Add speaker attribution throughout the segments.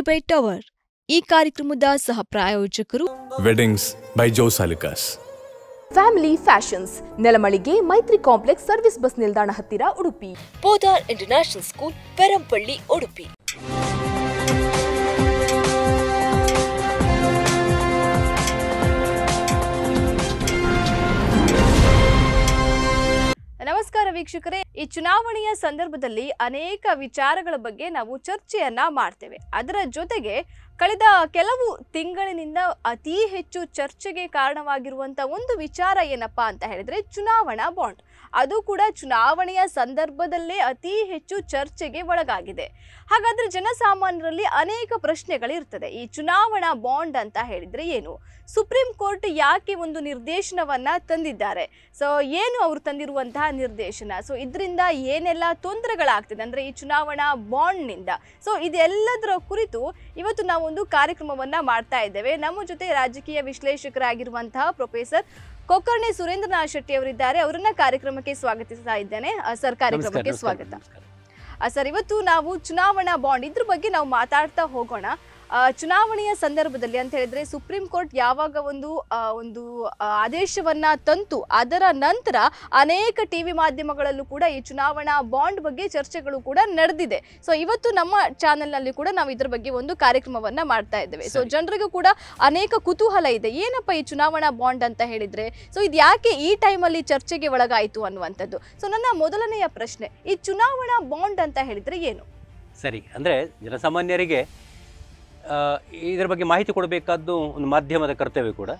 Speaker 1: Debate tower ಈ ಕಾರ್ಯಕ್ರಮದ ಸಹ ಪ್ರಾಯೋಜಕರು
Speaker 2: ವೆಡ್ಡಿಂಗ್ಸ್ ಬೈ ಜೋ ಸಾಲಿಕಾಸ್
Speaker 3: ಫ್ಯಾಮಿಲಿ ಫ್ಯಾಷನ್ಸ್ ನೆಲಮಳಿಗೆ ಮೈತ್ರಿ ಕಾಂಪ್ಲೆಕ್ಸ್ ಸರ್ವಿಸ್ ಬಸ್ ನಿಲ್ದಾಣ ಹತ್ತಿರ ಉಡುಪಿ.
Speaker 1: ಪೋದಾರ್ ಇಂಟರ್ನ್ಯಾಷನಲ್ ಸ್ಕೂಲ್ ಪೆರಂಪಳ್ಳಿ ಉಡುಪಿ
Speaker 4: ನಮಸ್ಕಾರ ವೀಕ್ಷಕರೇ. ಈ ಚುನಾವಣೆಯ ಸಂದರ್ಭದಲ್ಲಿ ಅನೇಕ ವಿಚಾರಗಳ ಬಗ್ಗೆ ನಾವು ಚರ್ಚೆಯನ್ನ ಮಾಡ್ತೇವೆ. ಅದರ ಜೊತೆಗೆ ಕಳೆದ ಕೆಲವು ತಿಂಗಳಿನಿಂದ ಅತಿ ಹೆಚ್ಚು ಚರ್ಚೆಗೆ ಕಾರಣವಾಗಿರುವಂತ ಒಂದು ವಿಚಾರ ಏನಪ್ಪಾ ಅಂತ ಹೇಳಿದ್ರೆ ಚುನಾವಣಾ ಬಾಂಡ್. ಅದು ಕೂಡ ಚುನಾವಣೆಯ ಸಂದರ್ಭದಲ್ಲೇ ಅತಿ ಹೆಚ್ಚು ಚರ್ಚೆಗೆ ಒಳಗಾಗಿದೆ. ಹಾಗಾದ್ರೆ ಜನಸಾಮಾನ್ಯರಲ್ಲಿ ಅನೇಕ ಪ್ರಶ್ನೆಗಳಿರ್ತದೆ. ಈ ಚುನಾವಣಾ ಬಾಂಡ್ ಅಂತ ಹೇಳಿದ್ರೆ ಏನು? ಸುಪ್ರೀಂ ಕೋರ್ಟ್ ಯಾಕೆ ಒಂದು ನಿರ್ದೇಶನವನ್ನ ತಂದಿದ್ದಾರೆ? ಸೊ ಏನು ಅವರು ತಂದಿರುವಂತಹ ನಿರ್ದೇಶನ? ಸೊ ಇದರಿಂದ ಏನೆಲ್ಲ ತೊಂದರೆಗಳಾಗ್ತಿದೆ? ಅಂದ್ರೆ ಈ ಚುನಾವಣಾ ಬಾಂಡ್ನಿಂದ. ಸೊ ಇದೆಲ್ಲದರ ಕುರಿತು ಇವತ್ತು ನಾವೊಂದು ಕಾರ್ಯಕ್ರಮವನ್ನ ಮಾಡ್ತಾ ಇದ್ದೇವೆ. ನಮ್ಮ ಜೊತೆ ರಾಜಕೀಯ ವಿಶ್ಲೇಷಕರಾಗಿರುವಂತಹ ಪ್ರೊಫೆಸರ್ ಕೊಕರ್ಣಿ ಸುರೇಂದ್ರನಾಥ್ ಶೆಟ್ಟಿ ಅವರಿದ್ದಾರೆ. ಅವರನ್ನ ಕಾರ್ಯಕ್ರಮಕ್ಕೆ ಸ್ವಾಗತಿಸ್ತಾ ಇದ್ದೇನೆ. ಸರ್ ಕಾರ್ಯಕ್ರಮಕ್ಕೆ ಸ್ವಾಗತ. ಸರ್ ಇವತ್ತು ನಾವು ಚುನಾವಣಾ ಬಾಂಡ್ ಇದ್ರ ಬಗ್ಗೆ ನಾವು ಮಾತಾಡ್ತಾ ಹೋಗೋಣ. ಚುನಾವಣೆಯ ಸಂದರ್ಭದಲ್ಲಿ ಅಂತ ಹೇಳಿದ್ರೆ ಸುಪ್ರೀಂ ಕೋರ್ಟ್ ಯಾವಾಗ ಒಂದು ಒಂದು ಆದೇಶವನ್ನ ತಂತು ಅದರ ನಂತರ ಅನೇಕ ಟಿವಿ ಮಾಧ್ಯಮಗಳಲ್ಲೂ ಕೂಡ ಈ ಚುನಾವಣಾ ಬಾಂಡ್ ಬಗ್ಗೆ ಚರ್ಚೆಗಳು ಕೂಡ ನಡೆದಿದೆ. ಸೊ ಇವತ್ತು ನಮ್ಮ ಚಾನೆಲ್ನಲ್ಲಿ ಕೂಡ ನಾವು ಇದ್ರ ಬಗ್ಗೆ ಒಂದು ಕಾರ್ಯಕ್ರಮವನ್ನ ಮಾಡ್ತಾ ಇದ್ದೇವೆ. ಸೊ ಜನರಿಗೂ ಕೂಡ ಅನೇಕ ಕುತೂಹಲ ಇದೆ. ಏನಪ್ಪ ಈ ಚುನಾವಣಾ ಬಾಂಡ್ ಅಂತ ಹೇಳಿದ್ರೆ? ಸೊ ಇದು ಯಾಕೆ ಈ ಟೈಮಲ್ಲಿ ಚರ್ಚೆಗೆ ಒಳಗಾಯಿತು ಅನ್ನುವಂಥದ್ದು. ಸೊ ನನ್ನ ಮೊದಲನೆಯ ಪ್ರಶ್ನೆ ಈ ಚುನಾವಣಾ ಬಾಂಡ್ ಅಂತ ಹೇಳಿದ್ರೆ ಏನು?
Speaker 5: ಸರಿ ಅಂದ್ರೆ ಜನಸಾಮಾನ್ಯರಿಗೆ ಇದರ ಬಗ್ಗೆ ಮಾಹಿತಿ ಕೊಡಬೇಕಾದ್ದು ಒಂದು ಮಾಧ್ಯಮದ ಕರ್ತವ್ಯ ಕೂಡ.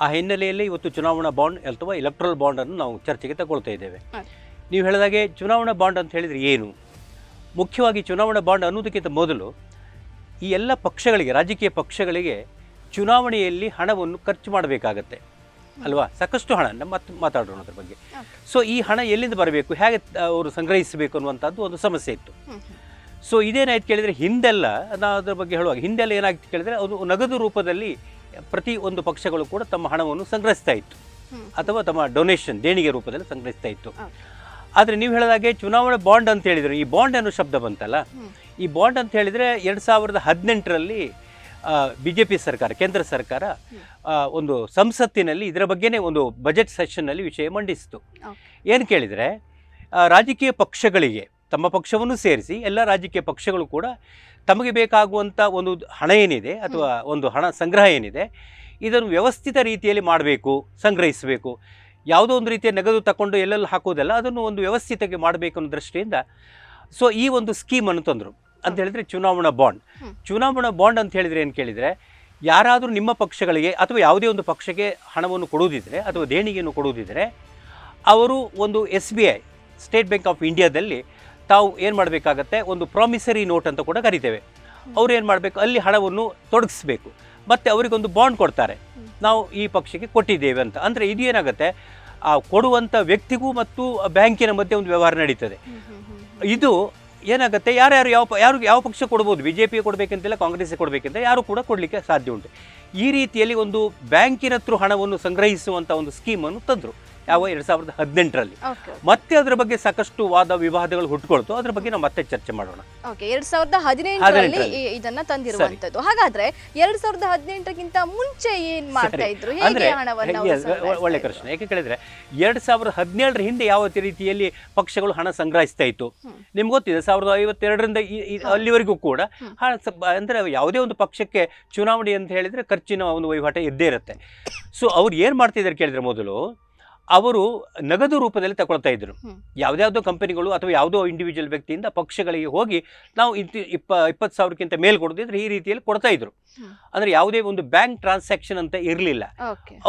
Speaker 5: ಆ ಹಿನ್ನೆಲೆಯಲ್ಲಿ ಇವತ್ತು ಚುನಾವಣಾ ಬಾಂಡ್ ಅಥವಾ ಇಲೆಕ್ಟ್ರಲ್ ಬಾಂಡನ್ನು ನಾವು ಚರ್ಚೆಗೆ ತಗೊಳ್ತಾ ಇದ್ದೇವೆ. ನೀವು ಹೇಳಿದಾಗೆ ಚುನಾವಣಾ ಬಾಂಡ್ ಅಂತ ಹೇಳಿದರೆ ಏನು? ಮುಖ್ಯವಾಗಿ ಚುನಾವಣಾ ಬಾಂಡ್ ಅನ್ನೋದಕ್ಕಿಂತ ಮೊದಲು ಈ ಎಲ್ಲ ಪಕ್ಷಗಳಿಗೆ ರಾಜಕೀಯ ಪಕ್ಷಗಳಿಗೆ ಚುನಾವಣೆಯಲ್ಲಿ ಹಣವನ್ನು ಖರ್ಚು ಮಾಡಬೇಕಾಗತ್ತೆ. ಅಲ್ವಾ? ಸಾಕಷ್ಟು ಹಣ ನಮ್ಮ ಮತ್ತೆ ಮಾತಾಡೋಣ ಅದ್ರ ಬಗ್ಗೆ. ಸೊ ಈ ಹಣ ಎಲ್ಲಿಂದ ಬರಬೇಕು? ಹೇಗೆ ಅವರು ಸಂಗ್ರಹಿಸಬೇಕು ಅನ್ನುವಂಥದ್ದು ಒಂದು ಸಮಸ್ಯೆ ಇತ್ತು. ಸೊ ಇದೇನಾಯ್ತು ಕೇಳಿದರೆ ಹಿಂದೆಲ್ಲ ನಾವು ಅದ್ರ ಬಗ್ಗೆ ಹೇಳುವಾಗ ಹಿಂದೆಲ್ಲ ಏನಾಯ್ತು ಕೇಳಿದರೆ ಅದು ನಗದು ರೂಪದಲ್ಲಿ ಪ್ರತಿ ಒಂದು ಪಕ್ಷಗಳು ಕೂಡ ತಮ್ಮ ಹಣವನ್ನು ಸಂಗ್ರಹಿಸ್ತಾ ಇತ್ತು. ಅಥವಾ ತಮ್ಮ ಡೊನೇಷನ್ ದೇಣಿಗೆ ರೂಪದಲ್ಲಿ ಸಂಗ್ರಹಿಸ್ತಾ ಇತ್ತು. ಆದರೆ ನೀವು ಹೇಳಿದಾಗೆ ಚುನಾವಣೆ ಬಾಂಡ್ ಅಂತ ಹೇಳಿದರೆ. ಈ ಬಾಂಡ್ ಅನ್ನೋ ಶಬ್ದ ಬಂತಲ್ಲ? ಈ ಬಾಂಡ್ ಅಂತ ಹೇಳಿದರೆ ಎರಡು ಸಾವಿರದ ಹದಿನೆಂಟರಲ್ಲಿ ಬಿ ಜೆ ಪಿ ಸರ್ಕಾರ ಕೇಂದ್ರ ಸರ್ಕಾರ ಒಂದು ಸಂಸತ್ತಿನಲ್ಲಿ ಇದರ ಬಗ್ಗೆನೇ ಒಂದು ಬಜೆಟ್ ಸೆಷನ್ನಲ್ಲಿ ವಿಷಯ ಮಂಡಿಸಿತು. ಏನು ಕೇಳಿದರೆ ರಾಜಕೀಯ ಪಕ್ಷಗಳಿಗೆ ತಮ್ಮ ಪಕ್ಷವನ್ನು ಸೇರಿಸಿ ಎಲ್ಲ ರಾಜಕೀಯ ಪಕ್ಷಗಳು ಕೂಡ ತಮಗೆ ಬೇಕಾಗುವಂಥ ಒಂದು ಹಣ ಏನಿದೆ ಅಥವಾ ಒಂದು ಹಣ ಸಂಗ್ರಹ ಏನಿದೆ ಇದನ್ನು ವ್ಯವಸ್ಥಿತ ರೀತಿಯಲ್ಲಿ ಮಾಡಬೇಕು ಸಂಗ್ರಹಿಸಬೇಕು. ಯಾವುದೋ ಒಂದು ರೀತಿಯ ನಗದು ತಗೊಂಡು ಎಲ್ಲೆಲ್ಲಿ ಹಾಕೋದಲ್ಲ ಅದನ್ನು ಒಂದು ವ್ಯವಸ್ಥಿತವಾಗಿ ಮಾಡಬೇಕು ಅನ್ನೋ ದೃಷ್ಟಿಯಿಂದ ಸೊ ಈ ಒಂದು ಸ್ಕೀಮನ್ನು ತಂದರು. ಅಂತ ಹೇಳಿದರೆ ಚುನಾವಣಾ ಬಾಂಡ್. ಚುನಾವಣಾ ಬಾಂಡ್ ಅಂತ ಹೇಳಿದರೆ ಏನು ಕೇಳಿದರೆ ಯಾರಾದರೂ ನಿಮ್ಮ ಪಕ್ಷಗಳಿಗೆ ಅಥವಾ ಯಾವುದೇ ಒಂದು ಪಕ್ಷಕ್ಕೆ ಹಣವನ್ನು ಕೊಡುವುದಿದ್ದರೆ ಅಥವಾ ದೇಣಿಗೆಯನ್ನು ಕೊಡುವುದಿದ್ದರೆ ಅವರು ಒಂದು S B I State Bank of ಇಂಡಿಯಾದಲ್ಲಿ ತಾವು ಏನು ಮಾಡಬೇಕಾಗತ್ತೆ? ಒಂದು ಪ್ರಾಮಿಸರಿ ನೋಟ್ ಅಂತ ಕೂಡ ಕರಿತೇವೆ. ಅವ್ರು ಏನು ಮಾಡಬೇಕು? ಅಲ್ಲಿ ಹಣವನ್ನು ತೊಡಗಿಸ್ಬೇಕು. ಮತ್ತು ಅವರಿಗೊಂದು ಬಾಂಡ್ ಕೊಡ್ತಾರೆ. ನಾವು ಈ ಪಕ್ಷಕ್ಕೆ ಕೊಟ್ಟಿದ್ದೇವೆ ಅಂತ. ಅಂದರೆ ಇದು ಏನಾಗುತ್ತೆ ಆ ಕೊಡುವಂಥ ವ್ಯಕ್ತಿಗೂ ಮತ್ತು ಬ್ಯಾಂಕಿನ ಮಧ್ಯೆ ಒಂದು ವ್ಯವಹಾರ ನಡೀತದೆ. ಇದು ಏನಾಗುತ್ತೆ? ಯಾರ್ಯಾರು ಯಾವ ಯಾರು ಯಾವ ಪಕ್ಷ ಕೊಡ್ಬೋದು? ಬಿ ಜೆ ಪಿ ಕೊಡಬೇಕಂತಿಲ್ಲ ಕಾಂಗ್ರೆಸ್ಗೆ ಕೊಡಬೇಕಂತ ಯಾರು ಕೂಡ ಕೊಡಲಿಕ್ಕೆ ಸಾಧ್ಯ ಉಂಟು. ಈ ರೀತಿಯಲ್ಲಿ ಒಂದು ಬ್ಯಾಂಕಿನ ಹತ್ರ ಹಣವನ್ನು ಸಂಗ್ರಹಿಸುವಂಥ ಒಂದು ಸ್ಕೀಮನ್ನು ತಂದರು. ಯಾವ ಎರಡ್ ಸಾವಿರದ ಹದಿನೆಂಟರಲ್ಲಿ. ಮತ್ತೆ ಅದರ ಬಗ್ಗೆ ಸಾಕಷ್ಟು ವಾದ ವಿವಾದಗಳು ಹುಟ್ಕೊಳ್ತು. ಅದ್ರ ಬಗ್ಗೆ ನಾವು ಮತ್ತೆ ಚರ್ಚೆ ಮಾಡೋಣ.
Speaker 4: ಎರಡ್ ಸಾವಿರದ ಹದಿನೆಂಟರಲ್ಲಿ. ಇದನ್ನ ತಂದಿರುವಂತದ್ದು ಹಾಗಾದ್ರೆ ಎರಡ್ ಸಾವಿರದ ಹದಿನೆಂಟಕ್ಕಿಂತ ಮುಂಚೆ ಏನ್ ಮಾಡ್ತಾ. ಇದ್ರು?
Speaker 5: ಒಳ್ಳೆ? ಪ್ರಶ್ನೆ. ಯಾಕೆ ಕೇಳಿದ್ರೆ ಎರಡ್ ಸಾವಿರದ ಹದಿನೇಳರ ಹಿಂದೆ ಯಾವ ರೀತಿಯಲ್ಲಿ ಪಕ್ಷಗಳು ಹಣ ಸಂಗ್ರಹಿಸ್ತಾ ಇತ್ತು. ನಿಮ್ಗೆ ಗೊತ್ತಿದೆ ಸಾವಿರದ ಐವತ್ತೆರಡರಿಂದ ಅಲ್ಲಿವರೆಗೂ ಕೂಡ. ಅಂದ್ರೆ ಯಾವುದೇ ಒಂದು ಪಕ್ಷಕ್ಕೆ ಚುನಾವಣೆ ಅಂತ ಹೇಳಿದ್ರೆ ಖರ್ಚಿನ ಒಂದು ವಹಿವಾಟ ಇದ್ದೇ ಇರುತ್ತೆ. ಸೊ ಅವ್ರು ಏನ್ ಮಾಡ್ತಿದ್ದಾರೆ ಕೇಳಿದ್ರೆ ಮೊದಲು ಅವರು ನಗದು ರೂಪದಲ್ಲಿ ತಗೊಳ್ತಾ ಇದ್ರು.
Speaker 4: ಯಾವ್ದಾವುದೋ
Speaker 5: ಯಾವುದ್ಯಾವುದೋ ಕಂಪನಿಗಳು ಅಥವಾ ಯಾವುದೋ ಇಂಡಿವಿಜುವಲ್ ವ್ಯಕ್ತಿಯಿಂದ ಪಕ್ಷಗಳಿಗೆ ಹೋಗಿ ನಾವು ಇಂತಿ ಇಪ್ಪ ಇಪ್ಪತ್ತು ಸಾವಿರಕ್ಕಿಂತ ಮೇಲ್ ಕೊಡದಿದ್ರೆ ಈ ರೀತಿಯಲ್ಲಿ ಕೊಡ್ತಾ ಇದ್ರು. ಅಂದ್ರೆ ಯಾವುದೇ ಒಂದು ಬ್ಯಾಂಕ್ ಟ್ರಾನ್ಸಾಕ್ಷನ್ ಅಂತ ಇರಲಿಲ್ಲ.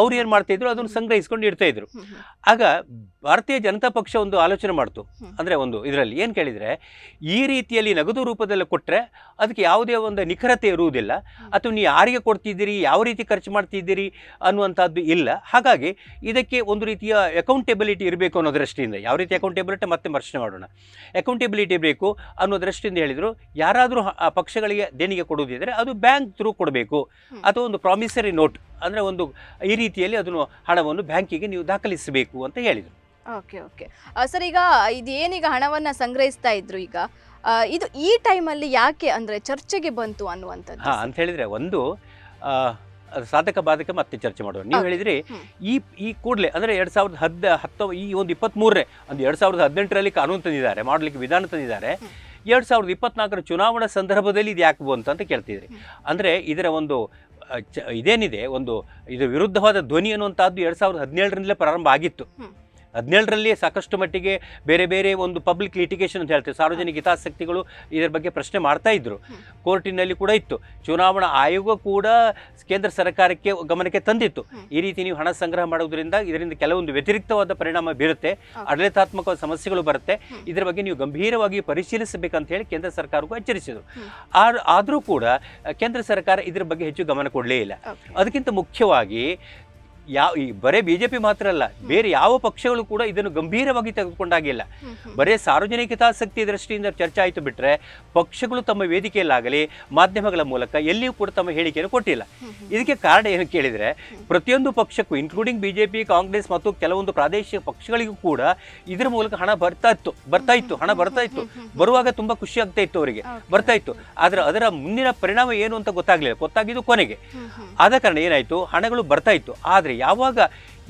Speaker 5: ಅವ್ರು ಏನು ಮಾಡ್ತಾ ಇದ್ರು ಅದನ್ನು ಸಂಗ್ರಹಿಸ್ಕೊಂಡು ಇಡ್ತಾ ಇದ್ರು. ಆಗ ಭಾರತೀಯ ಜನತಾ ಪಕ್ಷ ಒಂದು ಆಲೋಚನೆ ಮಾಡ್ತು. ಅಂದ್ರೆ ಒಂದು ಇದರಲ್ಲಿ ಏನು ಕೇಳಿದ್ರೆ ಈ ರೀತಿಯಲ್ಲಿ ನಗದು ರೂಪದಲ್ಲಿ ಕೊಟ್ಟರೆ ಅದಕ್ಕೆ ಯಾವುದೇ ಒಂದು ನಿಖರತೆ ಇರುವುದಿಲ್ಲ. ಅಥವಾ ನೀವು ಯಾರಿಗೆ ಕೊಡ್ತಿದ್ದೀರಿ ಯಾವ ರೀತಿ ಖರ್ಚು ಮಾಡ್ತಿದ್ದೀರಿ ಅನ್ನುವಂಥದ್ದು ಇಲ್ಲ. ಹಾಗಾಗಿ ಇದಕ್ಕೆ ಒಂದು ರೀತಿಯ ಅಕೌಂಟೆಬಿಲಿಟಿ ಇರಬೇಕು ಅನ್ನೋ ದೃಷ್ಟಿಯಿಂದ ಯಾವ ರೀತಿ ಅಕೌಂಟೆಬಿಲಿಟಿ ಮತ್ತೆ ಪ್ರಶ್ನೆ ಮಾಡೋಣ. ಅಕೌಂಟೆಬಿಲಿಟಿ ಬೇಕು ಅನ್ನೋ ದೃಷ್ಟಿಯಿಂದ ಹೇಳಿದರು ಯಾರಾದರೂ ಆ ಪಕ್ಷಗಳಿಗೆ ದೇಣಿಗೆ ಕೊಡುವುದಿದ್ದರೆ ಅದು ಬ್ಯಾಂಕ್ ಥ್ರೂ ಕೊಡಬೇಕು. ಅಥವಾ ಒಂದು ಪ್ರಾಮಿಸರಿ ನೋಟ್ ಅಂದರೆ ಒಂದು ಈ ರೀತಿಯಲ್ಲಿ ಅದನ್ನು ಹಣವನ್ನು ಬ್ಯಾಂಕಿಗೆ ನೀವು ದಾಖಲಿಸಬೇಕು ಅಂತ ಹೇಳಿದರು.
Speaker 4: Okay okay. ಸರ್ ಈಗ ಇದೇನೀಗ ಹಣವನ್ನು ಸಂಗ್ರಹಿಸ್ತಾ ಇದ್ರು ಈಗ ಇದು ಈ ಟೈಮಲ್ಲಿ ಯಾಕೆ ಅಂದರೆ ಚರ್ಚೆಗೆ ಬಂತು ಅನ್ನುವಂಥದ್ದು
Speaker 5: ಹಾಂ ಅಂತ ಹೇಳಿದರೆ ಒಂದು ಸಾಧಕ ಬಾಧಕ ಮತ್ತೆ ಚರ್ಚೆ ಮಾಡೋಣ. ನೀವು ಹೇಳಿದಿರಿ ಈ ಈ ಕೂಡಲೇ ಅಂದ್ರೆ ಎರಡ್ ಸಾವಿರದ ಹದ್ ಹತ್ತು ಈ ಒಂದು ಇಪ್ಪತ್ತ್ಮೂರನೇ ಒಂದು ಎರಡ್ ಸಾವಿರದ ಹದಿನೆಂಟರಲ್ಲಿ ಕಾನೂನು ತಂದಿದ್ದಾರೆ ಮಾಡಲಿಕ್ಕೆ ವಿಧಾನ ತಂದಿದ್ದಾರೆ. ಎರಡು ಸಾವಿರದ ಇಪ್ಪತ್ನಾಲ್ಕರ ಚುನಾವಣಾ ಸಂದರ್ಭದಲ್ಲಿ ಇದು ಯಾಕೆ ಬಂತು ಅಂತ ಕೇಳ್ತಿದ್ರಿ. ಅಂದ್ರೆ ಇದರ ಒಂದು ಚ- ಇದೇನಿದೆ ಒಂದು ಇದು ವಿರುದ್ಧವಾದ ಧ್ವನಿ ಅನ್ನುವಂಥದ್ದು ಎರಡ್ ಸಾವಿರದ ಹದಿನೇಳರಿಂದಲೇ ಪ್ರಾರಂಭ ಆಗಿತ್ತು. ಹದಿನೇಳರಲ್ಲಿ ಸಾಕಷ್ಟು ಮಟ್ಟಿಗೆ ಬೇರೆ ಬೇರೆ ಒಂದು ಪಬ್ಲಿಕ್ ಲಿಟಿಗೇಷನ್ ಅಂತ ಹೇಳ್ತೇವೆ. ಸಾರ್ವಜನಿಕ ಹಿತಾಸಕ್ತಿಗಳು ಇದರ ಬಗ್ಗೆ ಪ್ರಶ್ನೆ ಮಾಡ್ತಾ ಇದ್ರು. ಕೋರ್ಟಿನಲ್ಲಿ ಕೂಡ ಇತ್ತು. ಚುನಾವಣಾ ಆಯೋಗ ಕೂಡ ಕೇಂದ್ರ ಸರ್ಕಾರಕ್ಕೆ ಗಮನಕ್ಕೆ ತಂದಿತ್ತು. ಈ ರೀತಿ ನೀವು ಹಣ ಸಂಗ್ರಹ ಮಾಡುವುದರಿಂದ ಇದರಿಂದ ಕೆಲವೊಂದು ವ್ಯತಿರಿಕ್ತವಾದ ಪರಿಣಾಮ ಬೀರುತ್ತೆ. ಆಡಳಿತಾತ್ಮಕ ಸಮಸ್ಯೆಗಳು ಬರುತ್ತೆ. ಇದರ ಬಗ್ಗೆ ನೀವು ಗಂಭೀರವಾಗಿ ಪರಿಶೀಲಿಸಬೇಕಂತ ಹೇಳಿ ಕೇಂದ್ರ ಸರ್ಕಾರಕ್ಕೂ ಎಚ್ಚರಿಸಿದರು. ಆದರೂ ಕೂಡ ಕೇಂದ್ರ ಸರ್ಕಾರ ಇದರ ಬಗ್ಗೆ ಹೆಚ್ಚು ಗಮನ ಕೊಡಲೇ ಇಲ್ಲ. ಅದಕ್ಕಿಂತ ಮುಖ್ಯವಾಗಿ ಯಾವ ಈ ಬರೇ ಬಿಜೆಪಿ ಮಾತ್ರ ಅಲ್ಲ ಬೇರೆ ಯಾವ ಪಕ್ಷಗಳು ಕೂಡ ಇದನ್ನು ಗಂಭೀರವಾಗಿ ತೆಗೆದುಕೊಂಡಾಗಿಲ್ಲ. ಬರೀ ಸಾರ್ವಜನಿಕ ಹಿತಾಸಕ್ತಿ ದೃಷ್ಟಿಯಿಂದ ಚರ್ಚೆ ಆಯಿತು ಬಿಟ್ಟರೆ ಪಕ್ಷಗಳು ತಮ್ಮ ವೇದಿಕೆಯಲ್ಲಾಗಲಿ ಮಾಧ್ಯಮಗಳ ಮೂಲಕ ಎಲ್ಲಿಯೂ ಕೂಡ ತಮ್ಮ ಹೇಳಿಕೆಯನ್ನು ಕೊಟ್ಟಿಲ್ಲ. ಇದಕ್ಕೆ ಕಾರಣ ಏನು ಕೇಳಿದರೆ ಪ್ರತಿಯೊಂದು ಪಕ್ಷಕ್ಕೂ ಇನ್ಕ್ಲೂಡಿಂಗ್ ಬಿಜೆಪಿ ಕಾಂಗ್ರೆಸ್ ಮತ್ತು ಕೆಲವೊಂದು ಪ್ರಾದೇಶಿಕ ಪಕ್ಷಗಳಿಗೂ ಕೂಡ ಇದರ ಮೂಲಕ ಹಣ ಬರ್ತಾ ಇತ್ತು ಬರ್ತಾ ಇತ್ತು ಹಣ ಬರ್ತಾ ಇತ್ತು. ಬರುವಾಗ ತುಂಬಾ ಖುಷಿ ಆಗ್ತಾ ಇತ್ತು ಅವರಿಗೆ. ಬರ್ತಾ ಇತ್ತು. ಆದರೆ ಅದರ ಮುಂದಿನ ಪರಿಣಾಮ ಏನು ಅಂತ ಗೊತ್ತಾಗ್ಲಿಲ್ಲ. ಗೊತ್ತಾಗಿದ್ದು ಕೊನೆಗೆ. ಆದ ಕಾರಣ ಏನಾಯಿತು? ಹಣಗಳು ಬರ್ತಾ ಇತ್ತು. ಆದರೆ ಯಾವಾಗ